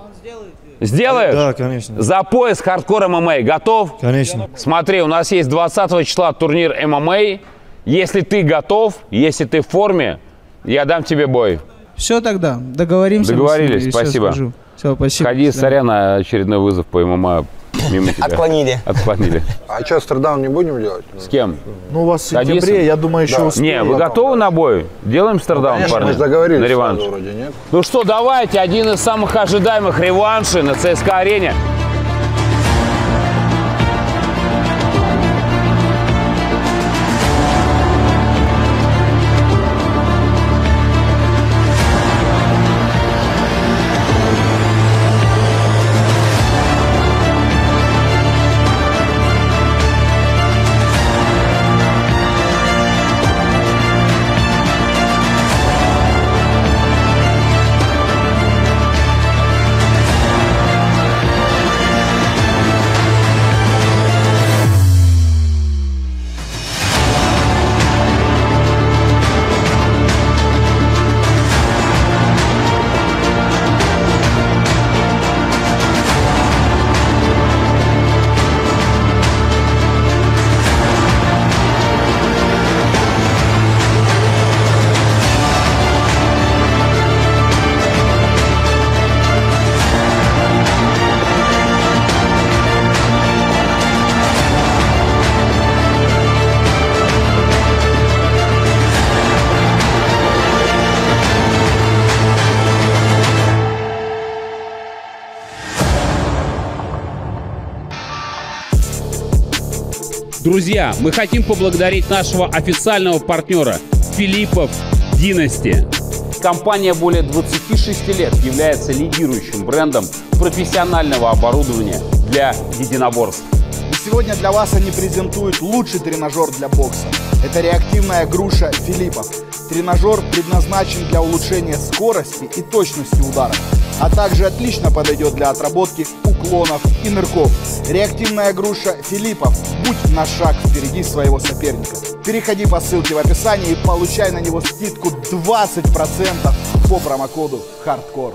Сделаешь? Да, конечно. За пояс хардкор ММА. Готов? Конечно. Смотри, у нас есть 20 числа турнир ММА. Если ты готов, если ты в форме, я дам тебе бой. Все тогда, договоримся. Договорились, спасибо. Все, спасибо. Ходи, сорян, на очередной вызов по ММА Мимо тебя. Отклонили. Отклонили. А что, стардаун не будем делать? С кем? Ну, у вас в сентябре, я думаю, еще Да. успеем. Не, вы готовы на бой? Делаем стардаун, конечно, парни? мы же договорились На реванш. сразу вроде, нет? Ну что, давайте, один из самых ожидаемых реваншей на ЦСКА-арене. Друзья, мы хотим поблагодарить нашего официального партнера Филиппов Династи. Компания более 26 лет является лидирующим брендом профессионального оборудования для единоборств. И сегодня для вас они презентуют лучший тренажер для бокса. Это реактивная груша Филиппов. Тренажер предназначен для улучшения скорости и точности ударов, а также отлично подойдет для отработки уклонов и нырков. Реактивная груша Филиппов. Будь на шаг впереди своего соперника. Переходи по ссылке в описании и получай на него скидку 20% по промокоду HARDCORE.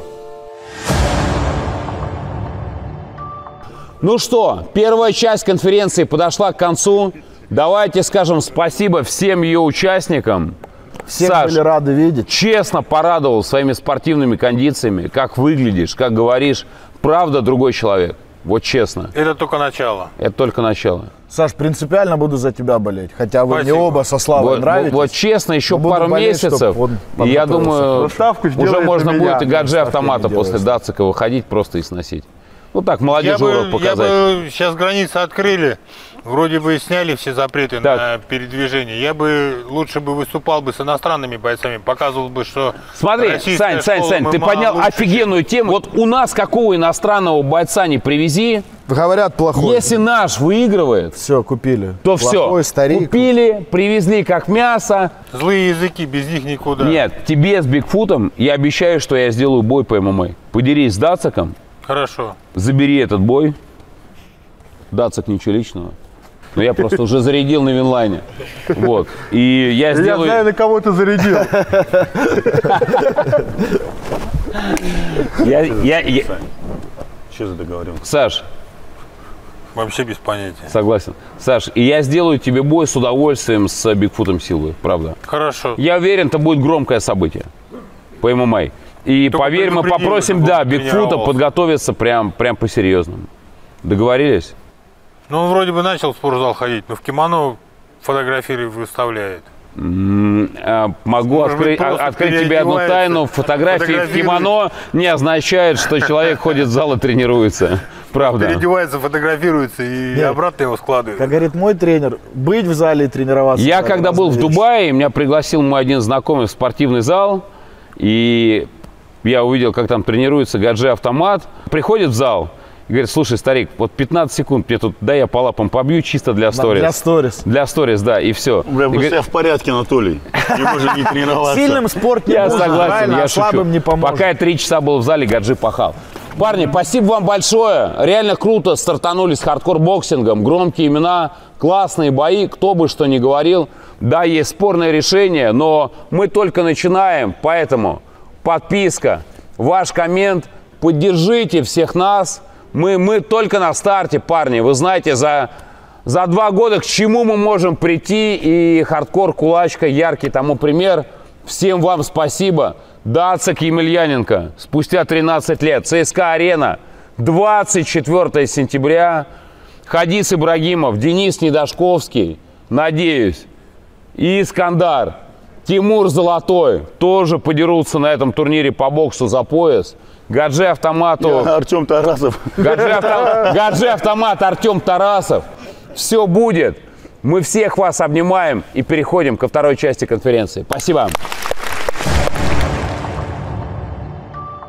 Ну что, первая часть конференции подошла к концу. Давайте скажем спасибо всем ее участникам. Всех Саш, были рады видеть. Честно порадовал своими спортивными кондициями, как выглядишь, как говоришь. Правда, другой человек. Вот честно. Это только начало. Это только начало. Саш, принципиально буду за тебя болеть. Хотя вы Спасибо. мне оба со Славой Вот, нравитесь. вот честно, еще буду пару болеть, месяцев, и я думаю, уже можно на будет меня. и гаджи автомата после. Дацика выходить просто и сносить. Ну так, Я молодежи бы, урок я показать. бы сейчас границы открыли, вроде бы и сняли все запреты на передвижение. Я бы лучше бы выступал бы с иностранными бойцами, показывал бы, что Смотри, Сань, Сань, Сань, ты поднял лучше, офигенную тему. Вот у нас какого иностранного бойца не привези, Говорят, плохой. если наш выигрывает, Все, купили. то Плохой все. старик. Купили, привезли как мясо. Злые языки, без них никуда. Нет, тебе с Бигфутом я обещаю, что я сделаю бой по ММА. Поделись с Дациком, Хорошо. забери этот бой. Дацик ничего личного. Но я просто уже зарядил на винлайне. Вот. И я Я сделаю... знаю, на кого ты зарядил. Я, я, я- Что за договоренность? Саш, Вообще без понятия. согласен. Саш, и я сделаю тебе бой с удовольствием с Бигфутом Силвой, правда. Хорошо. Я уверен, это будет громкое событие по ММА. И Только поверь, мы попросим, да, Бигфута подготовиться прям, прям по-серьезному. Договорились? Ну, он вроде бы начал в спортзал ходить, но в кимоно фотографии выставляет. А, Могу Может быть, открыть, открыть тебе одну тайну. Фотографии в кимоно не означает, что человек ходит в зал и тренируется. Правда. Переодевается, фотографируется и Нет. обратно его складывает. Как говорит мой тренер, быть в зале и тренироваться. Я когда был в вещи. Дубае, меня пригласил мой один знакомый в спортивный зал, и я увидел, как там тренируется гаджи автомат. Приходит в зал и говорит, слушай, старик, вот 15 секунд мне тут, дай я по лапам побью чисто для сторис. Для сторис. Для сторис, да, и все. Бля, вы себя в порядке, Анатолий. Не можно не тренироваться. Сильным спорт не Я нужен, согласен, я а шучу. слабым не поможет. Пока я три часа был в зале, гаджи пахал. Парни, спасибо вам большое. Реально круто стартанули с хардкор-боксингом. Громкие имена, классные бои, кто бы что ни говорил. Да, есть спорное решение, но мы только начинаем, поэтому подписка, ваш коммент, поддержите всех нас. Мы, мы только на старте, парни. Вы знаете, за, за два года к чему мы можем прийти. И хардкор, кулачка, яркий тому пример. Всем вам спасибо. Дацик Емельяненко. Спустя 13 лет. ЦСКА Арена. 24 сентября. Хадис Ибрагимов, Денис Недашковский, надеюсь, и Искандар, Тимур Золотой тоже подерутся на этом турнире по боксу за пояс. Гаджи автомату... Артем Тарасов. Гаджи, авто- Гаджи автомат Артем Тарасов. Все будет. Мы всех вас обнимаем и переходим ко второй части конференции. Спасибо.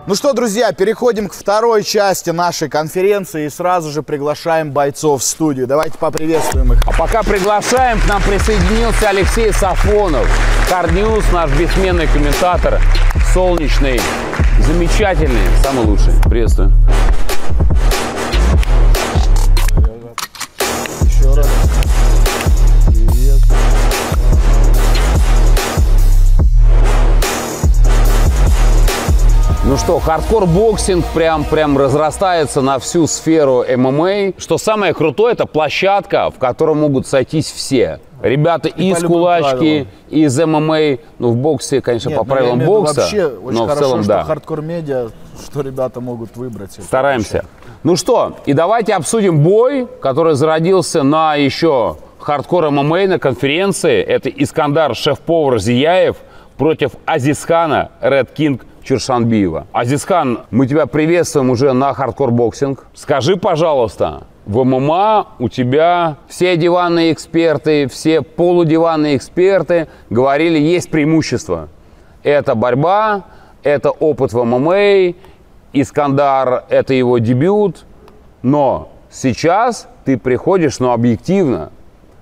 Ну что, друзья, переходим к второй части нашей конференции и сразу же приглашаем бойцов в студию. Давайте поприветствуем их. А пока приглашаем, к нам присоединился Алексей Сафонов. Карньюз, наш бессменный комментатор, солнечный, замечательный, самый лучший. Приветствую. Еще раз. Привет. Ну что, хардкор-боксинг прям, прям разрастается на всю сферу ММА. Что самое крутое, это площадка, в которой могут сойтись все. Ребята И из кулачки, правилам. из ММА, ну в боксе, конечно, Нет, по ну, правилам имею в бокса, Вообще, очень но в хорошо, целом что да. хардкор медиа, что ребята могут выбрать. Стараемся. Ну что, и давайте обсудим бой, который зародился на еще хардкор ММА на конференции. Это Искандар, шеф-повар Зияев против Азизхана, Red King Чоршанбиева. Азизхан, мы тебя приветствуем уже на хардкор-боксинг. Скажи, пожалуйста, в ММА у тебя все диванные эксперты, все полудиванные эксперты говорили, есть преимущество. Это борьба, это опыт в ММА, Искандар – это его дебют. Но сейчас ты приходишь, но объективно,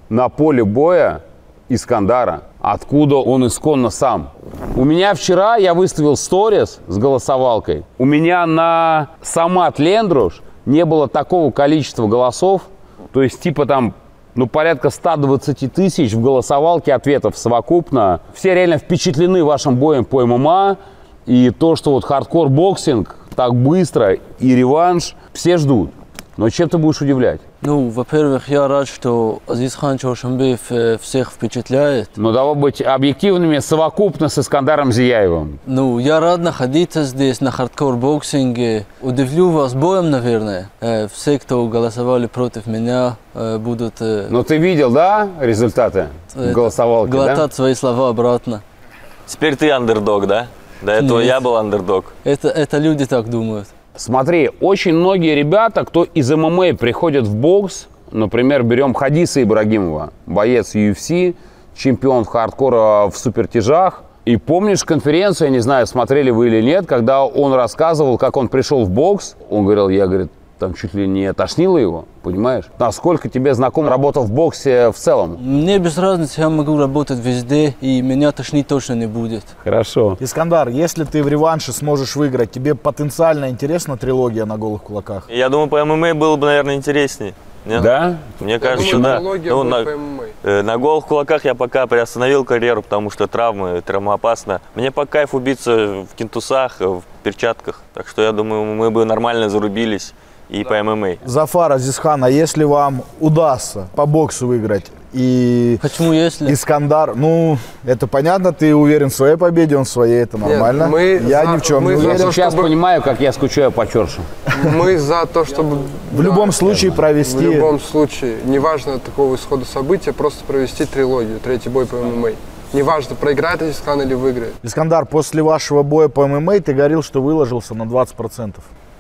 на поле боя Искандара, откуда он исконно сам. У меня вчера я выставил сторис с голосовалкой. У меня на Самат Лендруш не было такого количества голосов, то есть типа там ну, порядка 120 тысяч в голосовалке ответов совокупно. Все реально впечатлены вашим боем по ММА. И то, что вот хардкор-боксинг так быстро и реванш, все ждут. Но чем ты будешь удивлять? Ну, во-первых, я рад, что Азизхан Чоршанбиев э, всех впечатляет. Но давай быть объективными совокупно с Искандаром Зияевым. Ну, я рад находиться здесь, на хардкор-боксинге. Удивлю вас боем, наверное. Э, все, кто голосовали против меня, э, будут Но ты видел, да, результаты это, голосовалке, да? глотать свои слова обратно. Теперь ты андердог, да? До этого Нет. я был андердог. Это, это люди так думают. Смотри, очень многие ребята, кто из ММА приходят в бокс, например, берем Хадиса Ибрагимова, боец UFC, чемпион хардкора в супертяжах. И помнишь конференцию, я не знаю, смотрели вы или нет, когда он рассказывал, как он пришел в бокс, он говорил, я, говорит, там чуть ли не тошнило его, понимаешь? Насколько тебе знаком работа в боксе в целом? Мне без разницы, я могу работать везде, и меня тошнить точно не будет. Хорошо. Искандар, если ты в реванше сможешь выиграть, тебе потенциально интересна трилогия на голых кулаках? Я думаю, по ММА было бы, наверное, интереснее. Нет? Да? Мне кажется, да. Ну, на, э, на голых кулаках я пока приостановил карьеру, потому что травмы, травмоопасно. Мне по кайфу биться в кентусах, э, в перчатках. Так что я думаю, мы бы нормально зарубились и по ММА. Зафар Азизхан, а если вам удастся по боксу выиграть и Почему если? Искандар, ну, это понятно, ты уверен в своей победе, он в своей, это нормально. мы я за- ни в чем мы не уверен. то, Сейчас чтобы- понимаю, как я скучаю по Чоршу. Мы за то, чтобы В любом случае провести... в любом случае, неважно от такого исхода события, просто провести трилогию, третий бой по ММА. Неважно, проиграет Азизхан или выиграет. Искандар, после вашего боя по ММА ты говорил, что выложился на 20%.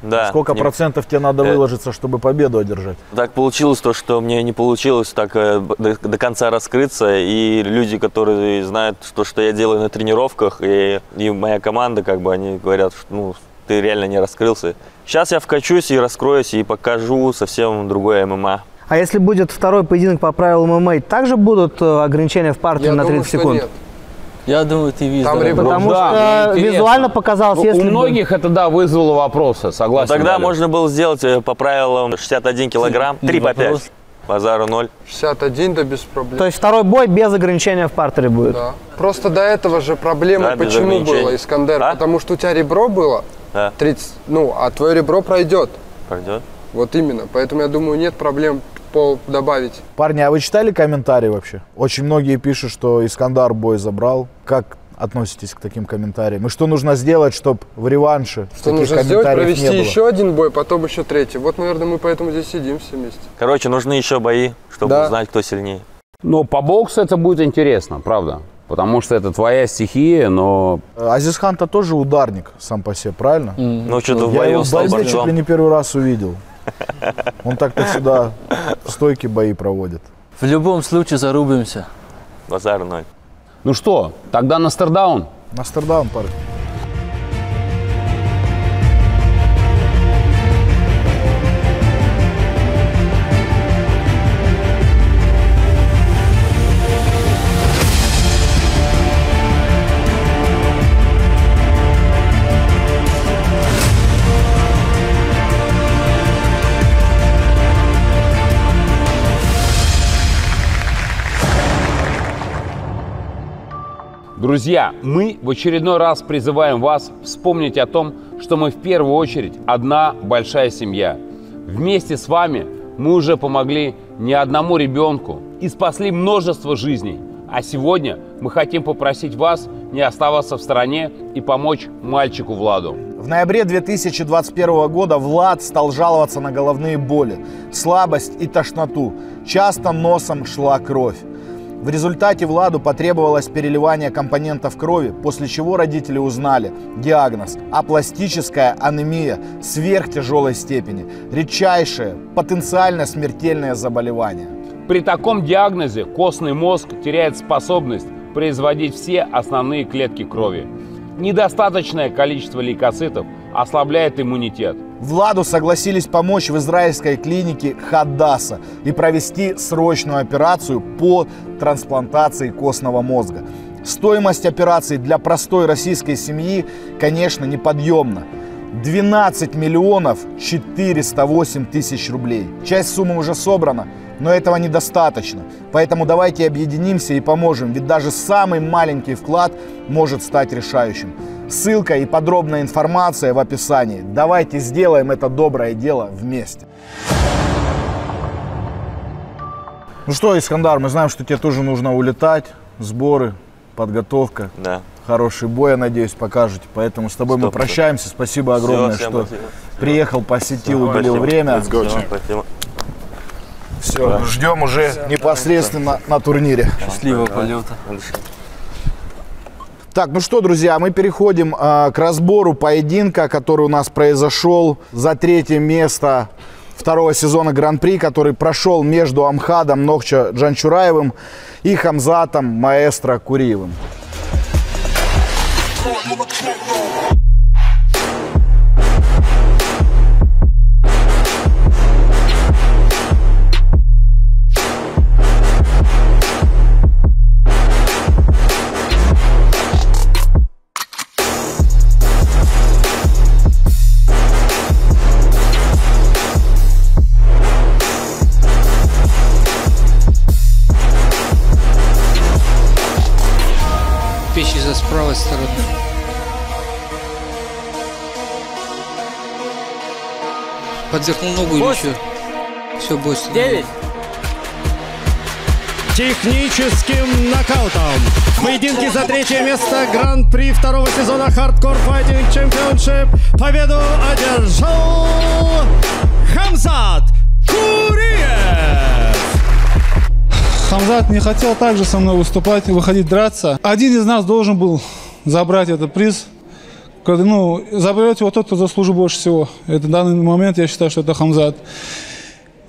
Да. Сколько не- процентов тебе надо Э, выложиться, чтобы победу одержать? Так получилось то, что мне не получилось так э, до, до конца раскрыться, и люди, которые знают, что, что я делаю на тренировках, и, и моя команда, как бы, они говорят, что ну, ты реально не раскрылся. Сейчас я вкачусь и раскроюсь, и покажу совсем другое ММА. А если будет второй поединок по правилам ММА, также будут э, ограничения в партии Я на думаю, 30 что секунд? нет. Я думаю, ты. Там ребро. Потому Да, что интересно. визуально показалось, У если бы- многих это, да, вызвало вопросы, согласен. Тогда Валя. можно было сделать э, по правилам 61 килограмм, 3 по 5. вопрос. Базару 0. 61, да без проблем. То есть второй бой без ограничения в партере будет. Да. Просто до этого же проблема Да, почему было, Искандер? А? Потому что у тебя ребро было Да, 30, ну, а твое ребро пройдет. пойдет. Вот именно. Поэтому я думаю, нет проблем по добавить. Парни, а вы читали комментарии вообще? Очень многие пишут, что Искандар бой забрал. Как относитесь к таким комментариям? И что нужно сделать, чтобы в реванше Что таких нужно сделать? Провести не было? еще один бой, потом еще третий. Вот, наверное, мы поэтому здесь сидим все вместе. Короче, нужны еще бои, чтобы Да. узнать, кто сильнее. Но по боксу это будет интересно, правда? Потому что это твоя стихия, но... Азизхан-то тоже ударник сам по себе, правильно? Ну, что-то в Я бою его в стал борьбе чуть борцом. ли не первый раз увидел. Он так-то всегда стойкие бои проводит. В любом случае зарубимся. Базар ноль. Ну что, тогда на стардаун. На стардаун, парень. Друзья, мы в очередной раз призываем вас вспомнить о том, что мы в первую очередь одна большая семья. Вместе с вами мы уже помогли не одному ребенку и спасли множество жизней. А сегодня мы хотим попросить вас не оставаться в стороне и помочь мальчику Владу. В ноябре 2021 года Влад стал жаловаться на головные боли, слабость и тошноту. Часто носом шла кровь. В результате Владу потребовалось переливание компонентов крови, после чего родители узнали диагноз – апластическая анемия сверхтяжелой степени, редчайшее, потенциально смертельное заболевание. При таком диагнозе костный мозг теряет способность производить все основные клетки крови. Недостаточное количество лейкоцитов ослабляет иммунитет. Владу согласились помочь в израильской клинике Хаддаса и провести срочную операцию по трансплантации костного мозга. Стоимость операции для простой российской семьи, конечно, неподъемна. 12 миллионов 408 тысяч рублей. Часть суммы уже собрана, но этого недостаточно. Поэтому давайте объединимся и поможем, ведь даже самый маленький вклад может стать решающим. Ссылка и подробная информация в описании. Давайте сделаем это доброе дело вместе. Ну что, Искандар, мы знаем, что тебе тоже нужно улетать. Сборы, подготовка. Да. Хороший бой, я надеюсь, покажете. Поэтому с тобой мы Сто процентов. прощаемся. Спасибо огромное, всем что спасибо. приехал, посетил, Всё, уделил спасибо. время. Let's go, спасибо. Все, Да. ждем уже непосредственно на турнире. Счастливого полета. Так, ну что, друзья, мы переходим э, к разбору поединка, который у нас произошел за третье место второго сезона Гран-при, который прошел между Амхадом Нохча Джанчураевым и Хамзатом Маэстро Куриевым. Правой стороны. Подвернул ногу или что? Все, бой. Девять. Техническим нокаутом. Поединки за третье место Гран-при второго сезона Hardcore Fighting Championship. Победу одержал Хамзат Куриев. Хамзат не хотел также со мной выступать выходить драться. Один из нас должен был забрать этот приз. Ну, заберет его тот, кто заслужил больше всего. Это в данный момент я считаю, что это Хамзат.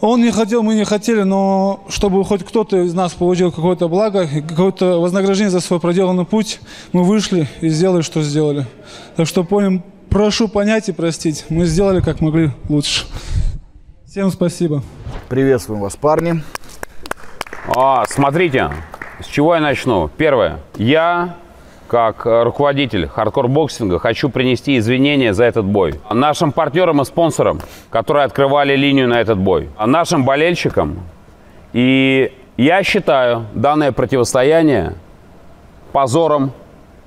Он не хотел, мы не хотели, но чтобы хоть кто-то из нас получил какое-то благо, какое-то вознаграждение за свой проделанный путь, мы вышли и сделали, что сделали. Так что понял, прошу понять и простить. Мы сделали, как могли лучше. Всем спасибо. Приветствуем вас, парни. А, смотрите, с чего я начну. Первое. Я, как э, руководитель хардкор-боксинга, хочу принести извинения за этот бой. Нашим партнерам и спонсорам, которые открывали линию на этот бой. А Нашим болельщикам. И я считаю данное противостояние позором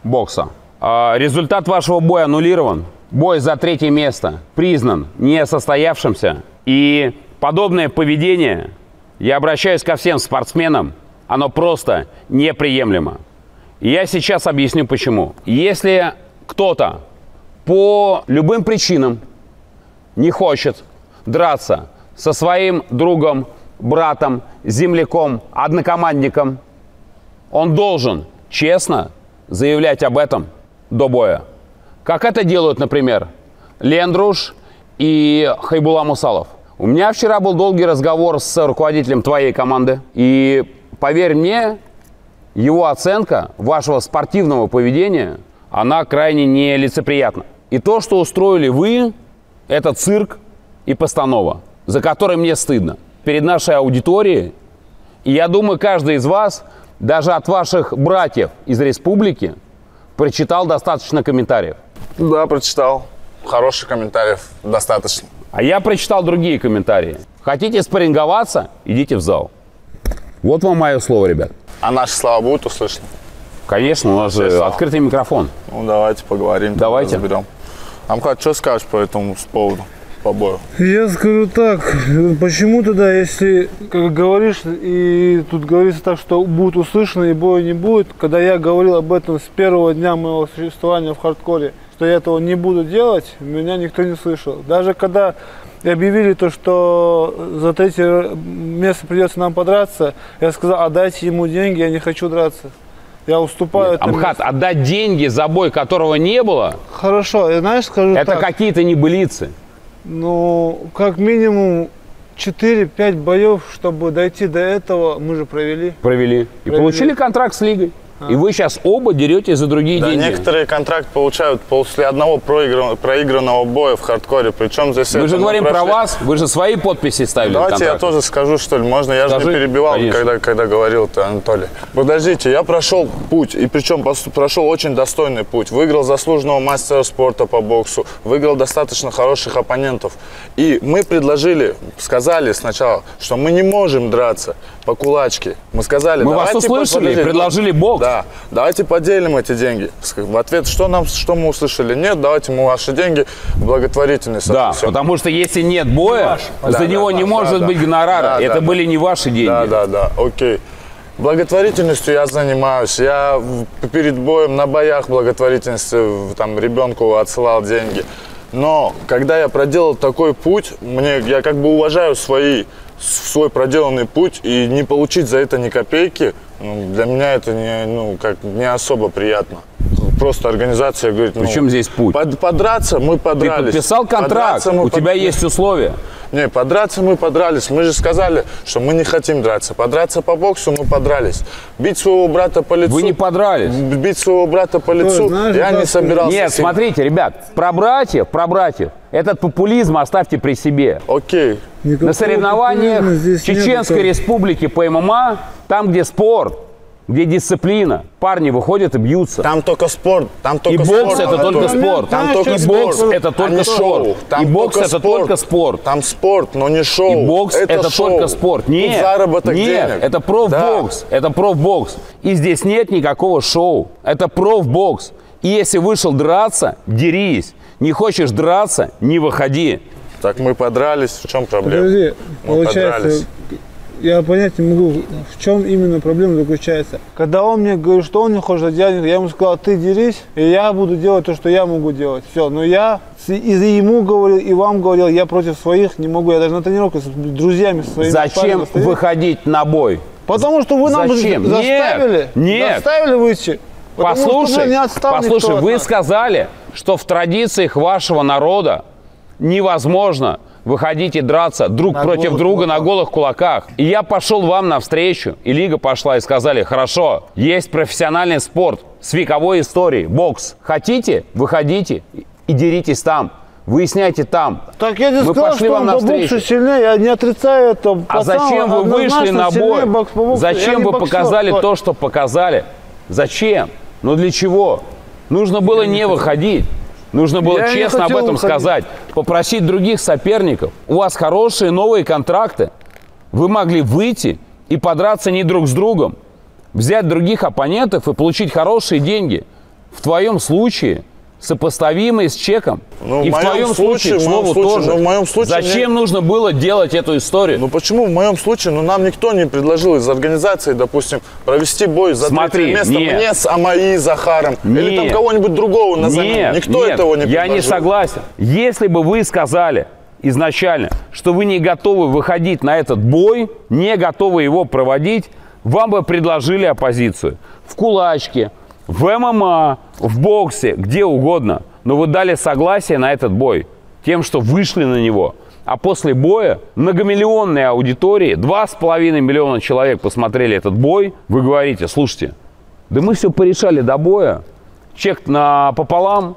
бокса. А, Результат вашего боя аннулирован. Бой за третье место признан несостоявшимся. И подобное поведение, я обращаюсь ко всем спортсменам, оно просто неприемлемо. Я сейчас объясню почему. Если кто-то по любым причинам не хочет драться со своим другом, братом, земляком, однокомандником, он должен честно заявлять об этом до боя. Как это делают, например, Лендруш и Хайбула Мусалов. У меня вчера был долгий разговор с руководителем твоей команды. И поверь мне, его оценка вашего спортивного поведения, она крайне нелицеприятна. И то, что устроили вы, это цирк и постанова, за который мне стыдно. Перед нашей аудиторией, и я думаю, каждый из вас, даже от ваших братьев из республики, прочитал достаточно комментариев. Да, прочитал. Хороших комментариев достаточно. А я прочитал другие комментарии. Хотите спарринговаться? Идите в зал. Вот вам мое слово, ребят. А наши слова будут услышаны? Конечно, у нас же Все открытый микрофон. Ну, давайте поговорим. Давайте. Разберем. Амхат, что скажешь по этому с поводу, по бою? Я скажу так, почему тогда, если, как говоришь, и тут говорится так, что будет услышано и боя не будет, когда я говорил об этом с первого дня моего существования в хардкоре, что я этого не буду делать, меня никто не слышал. Даже когда объявили то, что за третье место придется нам подраться, я сказал, отдайте ему деньги, я не хочу драться. Я уступаю. это Амхат, отдать деньги за бой, которого не было, Хорошо, я знаешь, скажу это так. какие-то небылицы. Ну, как минимум 4-5 боев, чтобы дойти до этого, мы же провели. Провели. И Провели. получили контракт с лигой. И вы сейчас оба деретесь за другие Да, деньги. некоторые контракт получают после одного проигран- проигранного боя в хардкоре. Причем здесь Мы же мы говорим про прошли- вас, вы же свои подписи ставили. Давайте я тоже скажу, что ли, можно? Я же Скажи. не перебивал, Конечно. когда, когда говорил ты, Анатолий. Подождите, я прошел путь, и причем прошел очень достойный путь. Выиграл заслуженного мастера спорта по боксу, выиграл достаточно хороших оппонентов. И мы предложили, сказали сначала, что мы не можем драться по кулачке. Мы сказали, Мы вас давайте услышали подождите, предложили бокс. Да, давайте поделим эти деньги. В ответ, что нам, что мы услышали? Нет, давайте мы ваши деньги благотворительность Да, отнесем. потому что если нет боя, за Да, него да, не да, может да, быть да. гонорара. Да, Это да, были да. не ваши деньги. Да, да, да, окей. Благотворительностью я занимаюсь. Я перед боем на боях благотворительности там ребенку отсылал деньги. Но когда я проделал такой путь, мне я как бы уважаю свои свой проделанный путь и не получить за это ни копейки, ну, для меня это не, ну, как, не особо приятно. Просто организация говорит, ну, Причем здесь путь? под- подраться мы Ты подрались. подписал контракт, Подраться мы у тебя под- есть условия. не, подраться мы подрались. Мы же сказали, что мы не хотим драться. Подраться по боксу мы подрались. Бить своего брата по лицу. Вы не подрались. Бить своего брата по лицу знаешь, я не собирался. Нет, сильно. смотрите, ребят, про братьев, про братьев. Этот популизм оставьте при себе. Окей. Никакого На соревнованиях нету, Чеченской Толь. республики по ММА, там, где спорт, где дисциплина, парни выходят и бьются. Там только спорт. Там И только бокс спорт. это только спорт. Там И только бокс спорт. это а только не спорт. шоу. Там И бокс только это спорт. только спорт. Там спорт, но не шоу. И бокс это, шоу. только спорт. Тут Нет, заработок нет, денег. это профбокс. Это профбокс. И здесь нет никакого шоу. Это профбокс. И если вышел драться, дерись. Не хочешь драться, не выходи. Так мы подрались. В чем проблема? Подожди, Мы получается, подрались. Я понять не могу, в чем именно проблема заключается. Когда он мне говорит, что он не хочет делать, я ему сказал, ты дерись, и я буду делать то, что я могу делать. Все, но я и ему говорил, и вам говорил, я против своих не могу, я даже на тренировке с друзьями своими. Зачем выходить на бой? Потому что вы нам Зачем? заставили, Нет, нет. заставили выйти. Послушай, не послушай, вы сказали, что в традициях вашего народа невозможно выходить и драться друг На против друга на голых кулаках. И я пошел вам навстречу, и лига пошла и сказали, хорошо, есть профессиональный спорт с вековой историей, бокс. Хотите, выходите и- деритесь там. Выясняйте там. Так я тебе Мы сказал, пошли что вам навстречу. сильнее, я не отрицаю это. А зачем вы вышли на бой? бокс по боксу. Зачем не вы боксер, показали то, что показали? Зачем? Ну для чего? Нужно было не выходить. Нужно было Я честно об этом выходить. сказать. Попросить других соперников. У вас хорошие новые контракты. Вы могли выйти и подраться не друг с другом. Взять других оппонентов и получить хорошие деньги. В твоем случае сопоставимые с чеком. Ну, и в в, твоем случае, случае, в к моем слову, случае, тоже. ну, в моем случае Зачем мне- нужно было делать эту историю? Ну почему в моем случае, ну нам никто не предложил из организации, допустим, провести бой за Смотри, третье место нет. мне с АМАИ Захаром или там Нет. кого-нибудь другого назовем. Нет, никто нет, этого не я предложил. не согласен. Если бы вы сказали изначально, что вы не готовы выходить на этот бой, не готовы его проводить, вам бы предложили оппозицию. В кулачке, в ММА, в боксе, где угодно. Но вы дали согласие на этот бой тем, что вышли на него. А после боя многомиллионной аудитории, 2,5 миллиона человек посмотрели этот бой, вы говорите, слушайте, да мы все порешали до боя, чек на пополам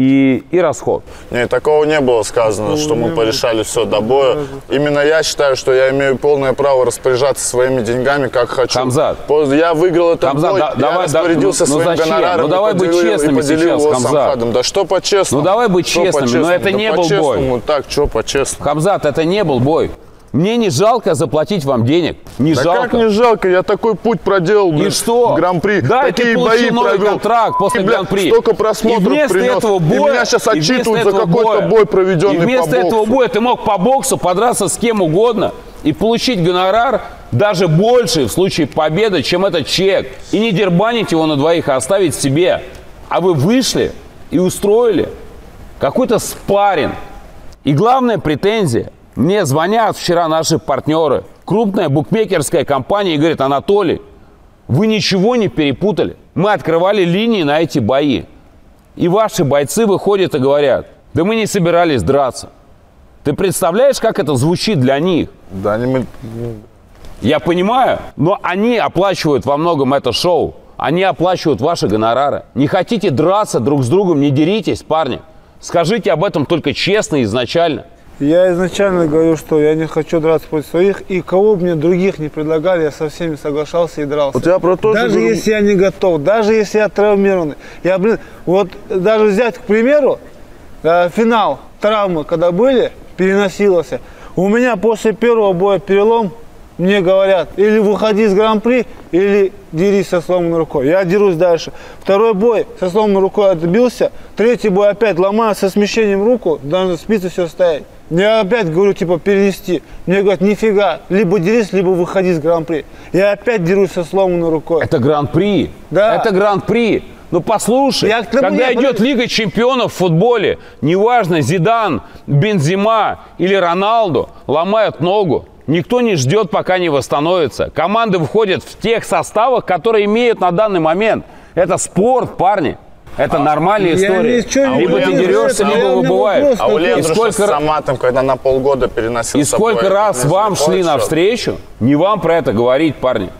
и, и расход. Нет, такого не было сказано, что мы порешали все до боя. Именно я считаю, что я имею полное право распоряжаться своими деньгами, как хочу. Хамзат. Я выиграл этот Хамзат, бой, да- я давай, да, распорядился ну, ну своим зачем? гонораром Ну, давай быть честными сейчас, Хамзат. Да что по-честному? Ну давай быть Что честными, но это Да не был бой. Так, что по-честному? Хамзат, это не был бой. Мне не жалко заплатить вам денег. Не да жалко. как не жалко, я такой путь проделал, блин, И что? Гран-при. Да, и Такие ты бои новый провел. контракт после И, Гран-при. Столько просмотров и вместо принес. этого и боя, меня сейчас и отчитывают за какой-то боя- бой, проведенный И вместо по боксу. этого боя ты мог по боксу подраться с кем угодно и получить гонорар даже больше в случае победы, чем этот чек. И не дербанить его на двоих, а оставить себе. А вы вышли и устроили какой-то спарринг. И главная претензия. Мне звонят вчера наши партнеры. Крупная букмекерская компания и говорит, Анатолий, вы ничего не перепутали. Мы открывали линии на эти бои. И ваши бойцы выходят и говорят, да мы не собирались драться. Ты представляешь, как это звучит для них? Да, они мы... Я понимаю, но они оплачивают во многом это шоу. Они оплачивают ваши гонорары. Не хотите драться друг с другом, не деритесь, парни. Скажите об этом только честно изначально. Я изначально говорю, что я не хочу драться против своих, и кого бы мне других не предлагали, я со всеми соглашался и дрался. Вот я про то же даже говорю. если я не готов, даже если я травмированный. Я, блин, вот даже взять, к примеру, э, финал травмы, когда были, переносился. У меня после первого боя перелом, мне говорят, или выходи из гран-при, или дерись со сломанной рукой. Я дерусь дальше. Второй бой со сломанной рукой отбился. Третий бой опять ломаю со смещением руку, даже спицы все стоять. Я опять говорю, типа, перенести. Мне говорят, нифига, либо дерись, либо выходи из гран-при. Я опять дерусь со сломанной рукой. Это гран-при. Да. Это гран-при. Ну послушай, Я когда я- идет Лига чемпионов в футболе, неважно, Зидан, Бензима или Роналду ломают ногу. Никто не ждет, пока не восстановится. Команды выходят в тех составах, которые имеют на данный момент. Это спорт, парни. Это нормальная я история. ничего не либо ты дерешься, либо выбываешь. вопрос А у такой. И Лендруша сколько с раз- Саматом, когда на полгода переносил и сколько раз вам шли навстречу, не вам про это говорить, парни.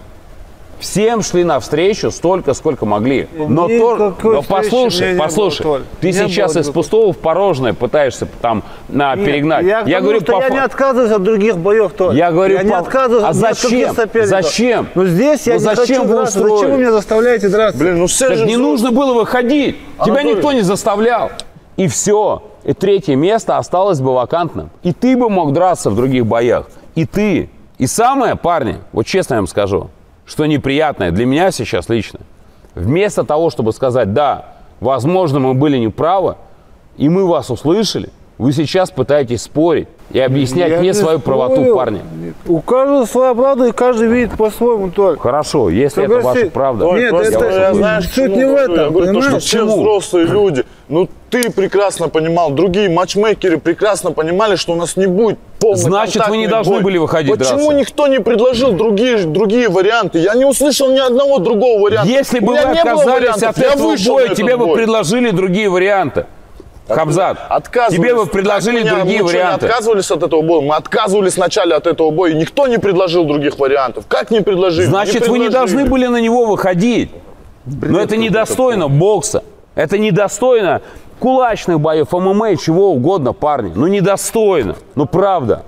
Всем шли навстречу столько, сколько могли. Но, то, но послушай, не послушай, было, Толь. ты Не сейчас было из пустого в порожное пытаешься там на, Нет, перегнать. Я, тому, говорю, что по я не отказываюсь от других боев тоже. Я говорю, я не по- отказываюсь а от зачем? соперников. Зачем? Но здесь я Ну не зачем хочу вы драться. устроили? Зачем вы меня заставляете драться? Блин, ну все Так же не взрослые. нужно было выходить. Тебя Анатолий. никто не заставлял. И все. И третье место осталось бы вакантным. И ты бы мог драться в других боях. И ты. И самое, парни, вот честно я вам скажу, что неприятное для меня сейчас лично. Вместо того, чтобы сказать, да, возможно, мы были неправы, и мы вас услышали, вы сейчас пытаетесь спорить и объяснять Я мне не свою правоту, спорил. парни. У каждого своя правда, и каждый видит по-своему только. Хорошо, если это Согласись. ваша правда. Нет, я это- я, услышу. знаешь, Суть не в этом, Я говорю, то, что все взрослые люди, ну ты прекрасно понимал, другие матчмейкеры прекрасно понимали, что у нас не будет полный Значит, вы не должны бой. были выходить Почему драться? никто не предложил другие, другие варианты? Я не услышал ни одного другого варианта. Если бы вы отказались от я этого боя, тебе бы бой. предложили другие варианты. Хамзат, Отказывались. тебе бы предложили меня- другие мы варианты. не отказывались от этого боя. Мы отказывались вначале от этого боя. Никто не предложил других вариантов. Как не предложили? Значит, вы не должны были на него выходить. Но это недостойно бокса. Это недостойно кулачных боев, ММА, чего угодно, парни. Ну, недостойно. Ну, правда.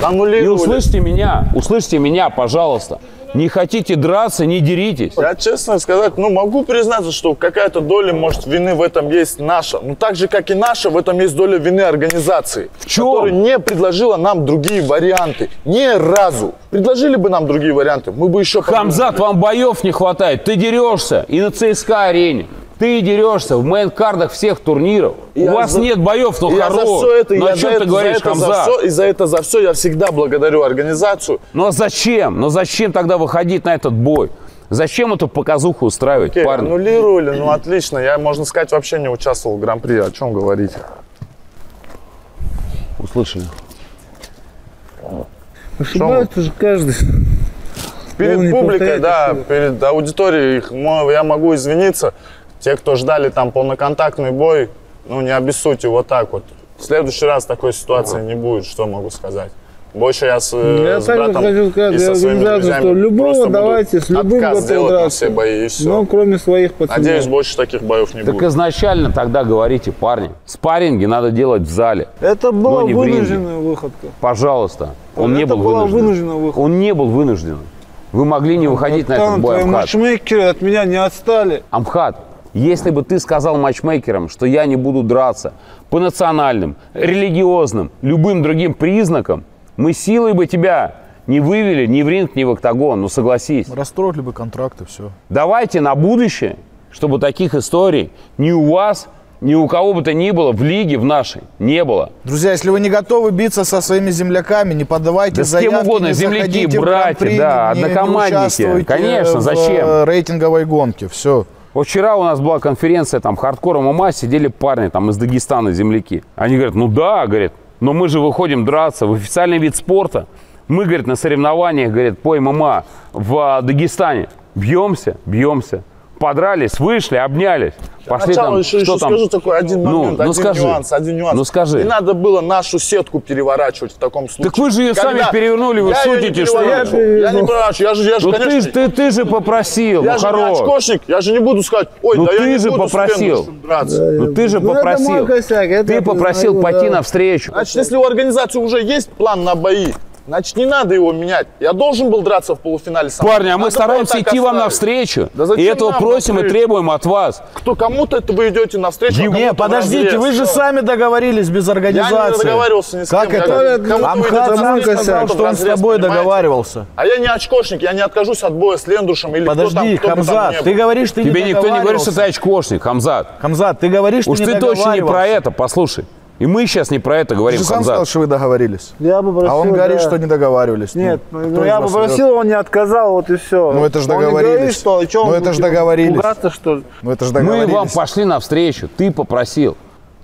И Аннулировали. услышьте меня, услышьте меня, пожалуйста. Не хотите драться, не деритесь. Я честно сказать, ну могу признаться, что какая-то доля, может, вины в этом есть наша. Но так же, как и наша, в этом есть доля вины организации. В чем? Которая не предложила нам другие варианты. Ни разу. Предложили бы нам другие варианты, мы бы еще... Хамзат, вам боев не хватает. Ты дерешься и на ЦСКА арене. Ты дерешься в мейн-кардах всех турниров. И У я вас за- нет боев, но я хорош. за все это, ну я о за чем это- ты за говоришь, это, за все- и за это, за все я всегда благодарю организацию. Ну а зачем? Ну зачем тогда выходить на этот бой? Зачем эту показуху устраивать, Окей, парни? аннулировали, ну отлично. Я, можно сказать, вообще не участвовал в Гран-при. О чем говорить? Услышали. Ошибается же каждый. Перед публикой, да, перед аудиторией их, я могу извиниться. Те, кто ждали там полноконтактный бой, ну не обессудьте вот так вот. В следующий раз такой ситуации не будет, что могу сказать. Больше я с, э, Я с также братом хочу и сказать, со я своими друзьями что любого давайте, с любым отказ делать на драться. все бои и все. Ну, кроме своих пацанов. Надеюсь, больше таких боев не Так будет. изначально тогда говорите, парни, спарринги надо делать в зале. Это но была вынужденная выходка. Пожалуйста. Он не Это был была вынужден. вынужденная выходка. Он не был вынужден. Вы могли не выходить на Там этот бой, твои Амхат. матчмейкеры от меня не отстали. Амхат, если бы ты сказал матчмейкерам, что я не буду драться по национальным, религиозным, любым другим признакам, мы силой бы тебя не вывели ни в ринг, ни в октагон. Ну согласись. Расстроили бы контракты, все. Давайте на будущее, чтобы таких историй ни у вас, ни у кого бы то ни было в лиге, в нашей, не было. Друзья, если вы не готовы биться со своими земляками, не подавайте Да с кем заявки, угодно, не земляки, братья, да, не- не однокомандники. участвуйте Конечно, в, зачем? э, рейтинговой гонке. Все. Вот вчера у нас была конференция, там, хардкор ММА, сидели парни там из Дагестана, земляки. Они говорят, ну да, говорят, но мы же выходим драться в официальный вид спорта. Мы, говорит, на соревнованиях, говорит, по ММА в а, Дагестане. Бьемся, бьемся. Подрались, вышли, обнялись. Пошли Сначала там, еще, что еще там? скажу такой один Ну, момент, ну один скажи. нюанс, один нюанс. Ну скажи. Не надо было нашу сетку переворачивать в таком случае. Так вы же ее сами Когда- перевернули, вы Я не шутите, что ли? переворачивал, Я не переворачиваю, я же, я же, Ну конечно, ты, ты, ты же попросил, я ну же не очкошник, я же не буду сказать, ой, Ну да ты я не же буду попросил. Драться. Ну ты же Ну, это попросил. мой косяк, это Ты я попросил признаю, пойти да. навстречу. Значит, если у организации уже есть план на бои, значит, не надо его менять. Я должен был драться в полуфинале сам. Парни, а мы Надо стараемся идти вам оставить. навстречу. Да зачем и этого нам просим и навстречу? требуем от вас. Кто кому-то это вы идете навстречу, а Не, кому-то подождите, вразрез. вы же Что? сами договорились без организации. договаривался ни с Как кем, я это? Амхат сам сказал, что он с тобой понимаете? договаривался. А я не очкошник, я не откажусь от боя с Лендушем или кто там, Подожди, кто там Хамзат, ни был. ты говоришь, ты Тебе не никто не говорит, что ты очкошник, Хамзат. Хамзат, ты говоришь, Уж ты не ты точно не про это, послушай. И мы сейчас не про это Ты говорим, же сам сказал, что вы договорились. Я бы просил, А он говорит, да. что не договаривались. Нет, Ну, ну, я вас попросил, он не отказал, вот и все. Ну, это ж Он не говорит, договорились. что, что Ну, он это ж будет договорились. Пугаться, что ли? Ну это же Мы договорились. вам пошли навстречу. Ты попросил.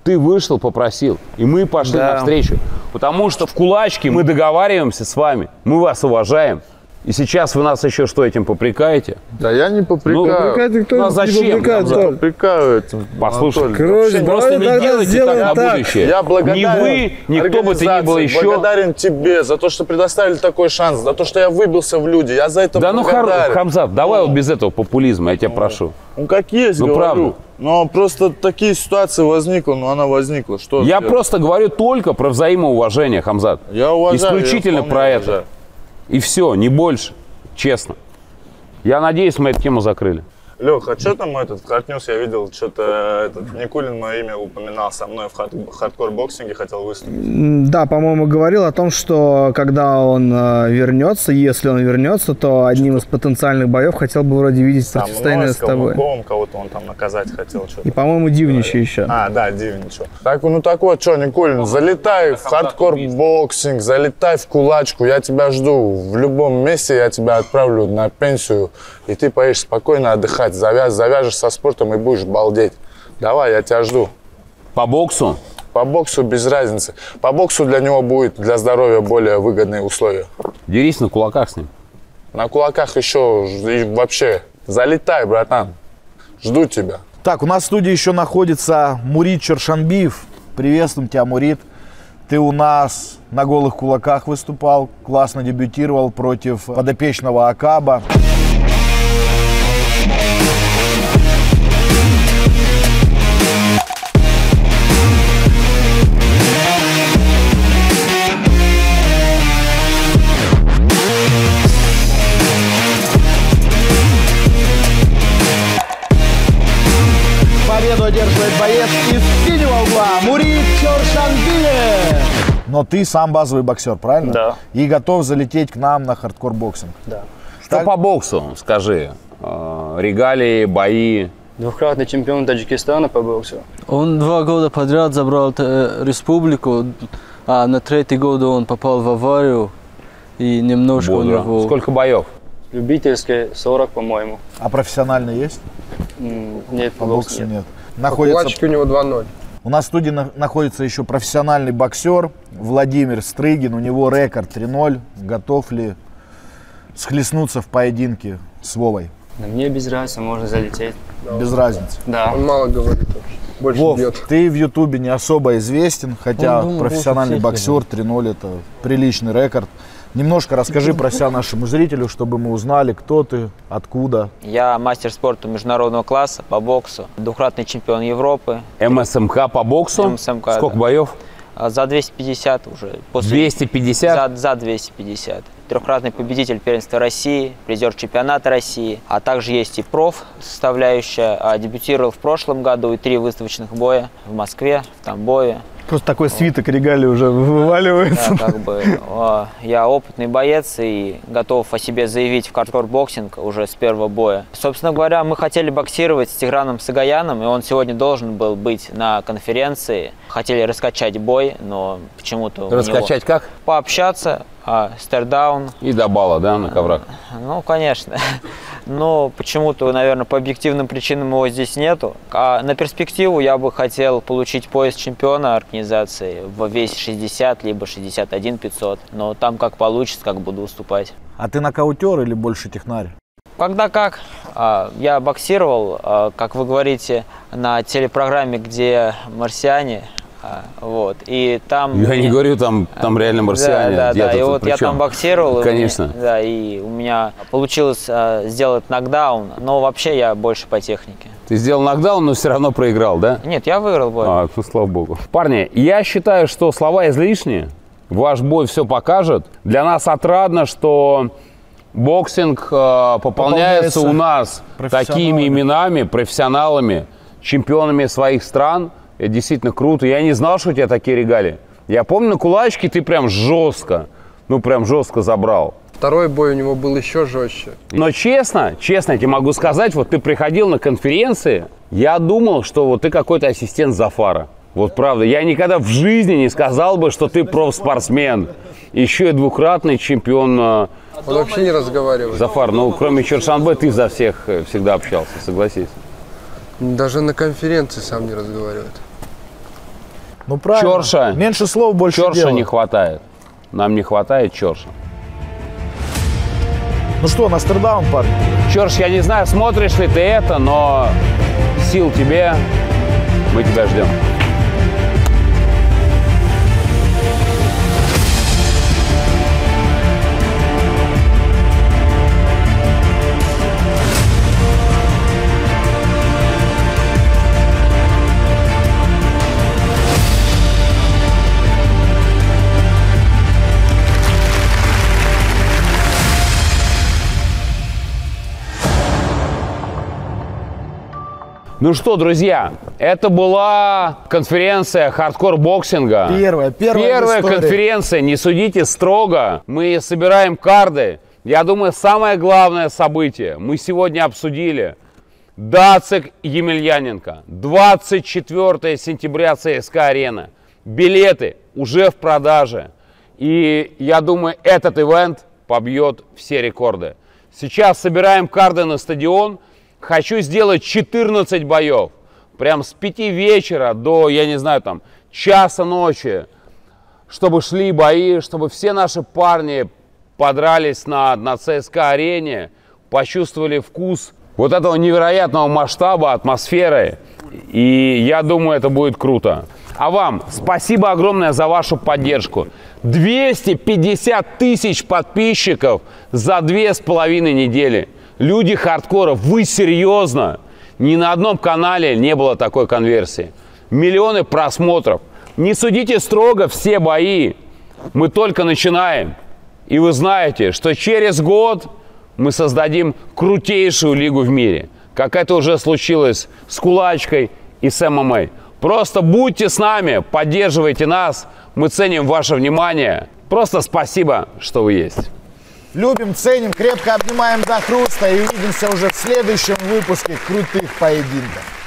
Ты вышел, попросил. И мы пошли Да. навстречу. Потому что в кулачке мы договариваемся с вами. Мы вас уважаем. И сейчас вы нас еще что этим попрекаете? Да я не попрекаю. Никто ну, а не зачем, попрекает, Хамзат? Толь. Попрекаю этим. Послушай. Короче, просто не делайте так сделаем на так. будущее. Я благодарен Ни вы, ни кто бы то ни организации, еще. благодарен тебе за то, что предоставили такой шанс, за то, что я выбился в люди. Я за это Да ну, Хар- благодарен. Хамзат, давай вот без этого популизма, я тебя прошу. Ну как есть, Ну, говорю. правда. Но просто такие ситуации возникла, но она возникла. Что Я сделать? просто говорю только про взаимоуважение, Хамзат. Я уважаю, Исключительно я про это. уважаю. И все, не больше. Честно. Я надеюсь, мы эту тему закрыли. Лех, а что там этот в Hard News я видел, что-то этот Никулин мое имя упоминал со мной в хард- хардкор-боксинге, хотел выступить. Да, по-моему, говорил о том, что когда он э, вернется, если он вернется, то одним из потенциальных боев хотел бы вроде видеть Там противостояние с тобой. Калмыковым кого-то он там наказать хотел. Что-то. И, по-моему, Дивнича еще. А, да, Дивнича. Так, ну так вот, что, Никулин, залетай в хардкор-боксинг, залетай в кулачку, я тебя жду. В любом месте я тебя отправлю на пенсию, и ты поедешь спокойно отдыхать, завяз, завяжешь со спортом и будешь балдеть. Давай, я тебя жду. По боксу? По боксу без разницы. По боксу для него будет для здоровья более выгодные условия. Дерись на кулаках с ним. На кулаках еще вообще. Залетай, братан. Жду тебя. Так, у нас в студии еще находится Мурит Чершанбиев. Приветствуем тебя, Мурит. Ты у нас на голых кулаках выступал, классно дебютировал против подопечного Акаба. Но ты сам базовый боксер, правильно? Да. И готов залететь к нам на хардкор боксинг. Да. Что по боксу, скажи? Э, Регалии, бои, Двукратный чемпион Таджикистана по боксу. Он два года подряд забрал э, республику, а на третий год он попал в аварию и немножко Бодро. у него... Сколько боев? Любительский 40, по-моему. А профессионально есть? Нет, По по боксу боксу нет. нет. По Находится... кулачке у него 2-0. У нас в студии на- находится еще профессиональный боксер Владимир Стрыгин. У него рекорд 3-0. Готов ли схлестнуться в поединке с Вовой? Да мне без разницы, можно залететь. Без разницы. Да. Он мало говорит вообще. Больше Вов, бьет. ты в Ютубе не особо известен, хотя Он думал, профессиональный боксер 3-0 это приличный рекорд. Немножко расскажи про себя нашему зрителю, чтобы мы узнали, кто ты, откуда. Я мастер спорта международного класса по боксу, двукратный чемпион Европы. МСМК по боксу? МСМК, Сколько да. боев? А, За 250 уже. 250? За, за 250. Трехкратный победитель первенства России, призер чемпионата России. А также есть и проф составляющая. А, Дебютировал в прошлом году и три выставочных боя в Москве, в Тамбове. Просто такой свиток регалий уже вываливается. Да, как бы э, я опытный боец и готов о себе заявить в хардкор боксинг уже с первого боя. Собственно говоря, мы хотели боксировать с Тиграном Сагаяном, и он сегодня должен был быть на конференции. Хотели раскачать бой, но почему-то у Раскачать него- как? Пообщаться, а, стердаун. И до бала, да, на коврах? Ну, конечно. Но почему-то, наверное, по объективным причинам его здесь нету. А на перспективу я бы хотел получить пояс чемпиона организации в весе 60, либо 61 500. Но там как получится, как буду выступать. А ты нокаутер или больше технарь? Когда как. А, Я боксировал, а, как вы говорите, на телепрограмме, где марсиане. А, Вот. И там. Я не говорю, там, там реально марсиане. Да, да, Я да. И вот я там боксировал. и Конечно. да, и у меня получилось а, сделать нокдаун, но вообще я больше по технике. Ты сделал нокдаун, но все равно проиграл, да? Нет, я выиграл бой. А, ну, слава богу. Парни, я считаю, что слова излишни. Ваш бой все покажет. Для нас отрадно, что боксинг э, пополняется Пополняется у нас такими именами, профессионалами, чемпионами своих стран. Это действительно круто. Я не знал, что у тебя такие регалии. Я помню, на кулачке ты прям жестко, ну прям жестко забрал. Второй бой у него был еще жестче. Но честно, честно я тебе могу сказать, вот ты приходил на конференции, я думал, что вот ты какой-то ассистент Зафара. Вот правда, я никогда в жизни не сказал бы, что ты профспортсмен. Еще и двукратный чемпион э, Он вообще не разговаривает. Зафар. Ну, кроме Чершанбе, ты за всех э, всегда общался, согласись. Даже на конференции сам не разговаривает. Ну правильно. Чорша. Меньше слов, больше Чорша дела. не хватает. Нам не хватает Чорша. Ну что, Ностердаун, парни? Чорш, я не знаю, смотришь ли ты это, но сил тебе. Мы тебя ждем. Ну что, друзья, это была конференция хардкор боксинга. Первая, первая Первая конференция. Не судите строго. Мы собираем карды. Я думаю, самое главное событие мы сегодня обсудили. Дацик Емельяненко. 24 сентября ЦСКА Арена. Билеты уже в продаже. И я думаю, этот ивент побьет все рекорды. Сейчас собираем карды на стадион. Хочу сделать 14 боев. Прям с 5 вечера до, я не знаю, там, часа ночи. Чтобы шли бои, чтобы все наши парни подрались на, на ЦСКА арене, почувствовали вкус вот этого невероятного масштаба, атмосферы. И я думаю, это будет круто. А вам спасибо огромное за вашу поддержку. 250 тысяч подписчиков за две с половиной недели. Люди хардкора, вы серьезно? Ни на одном канале не было такой конверсии. Миллионы просмотров. Не судите строго все бои. Мы только начинаем. И вы знаете, что через год мы создадим крутейшую лигу в мире. Как это уже случилось с Кулачкой и с ММА. Просто будьте с нами, поддерживайте нас. Мы ценим ваше внимание. Просто спасибо, что вы есть. Любим, ценим, крепко обнимаем до хруста и увидимся уже в следующем выпуске крутых поединков.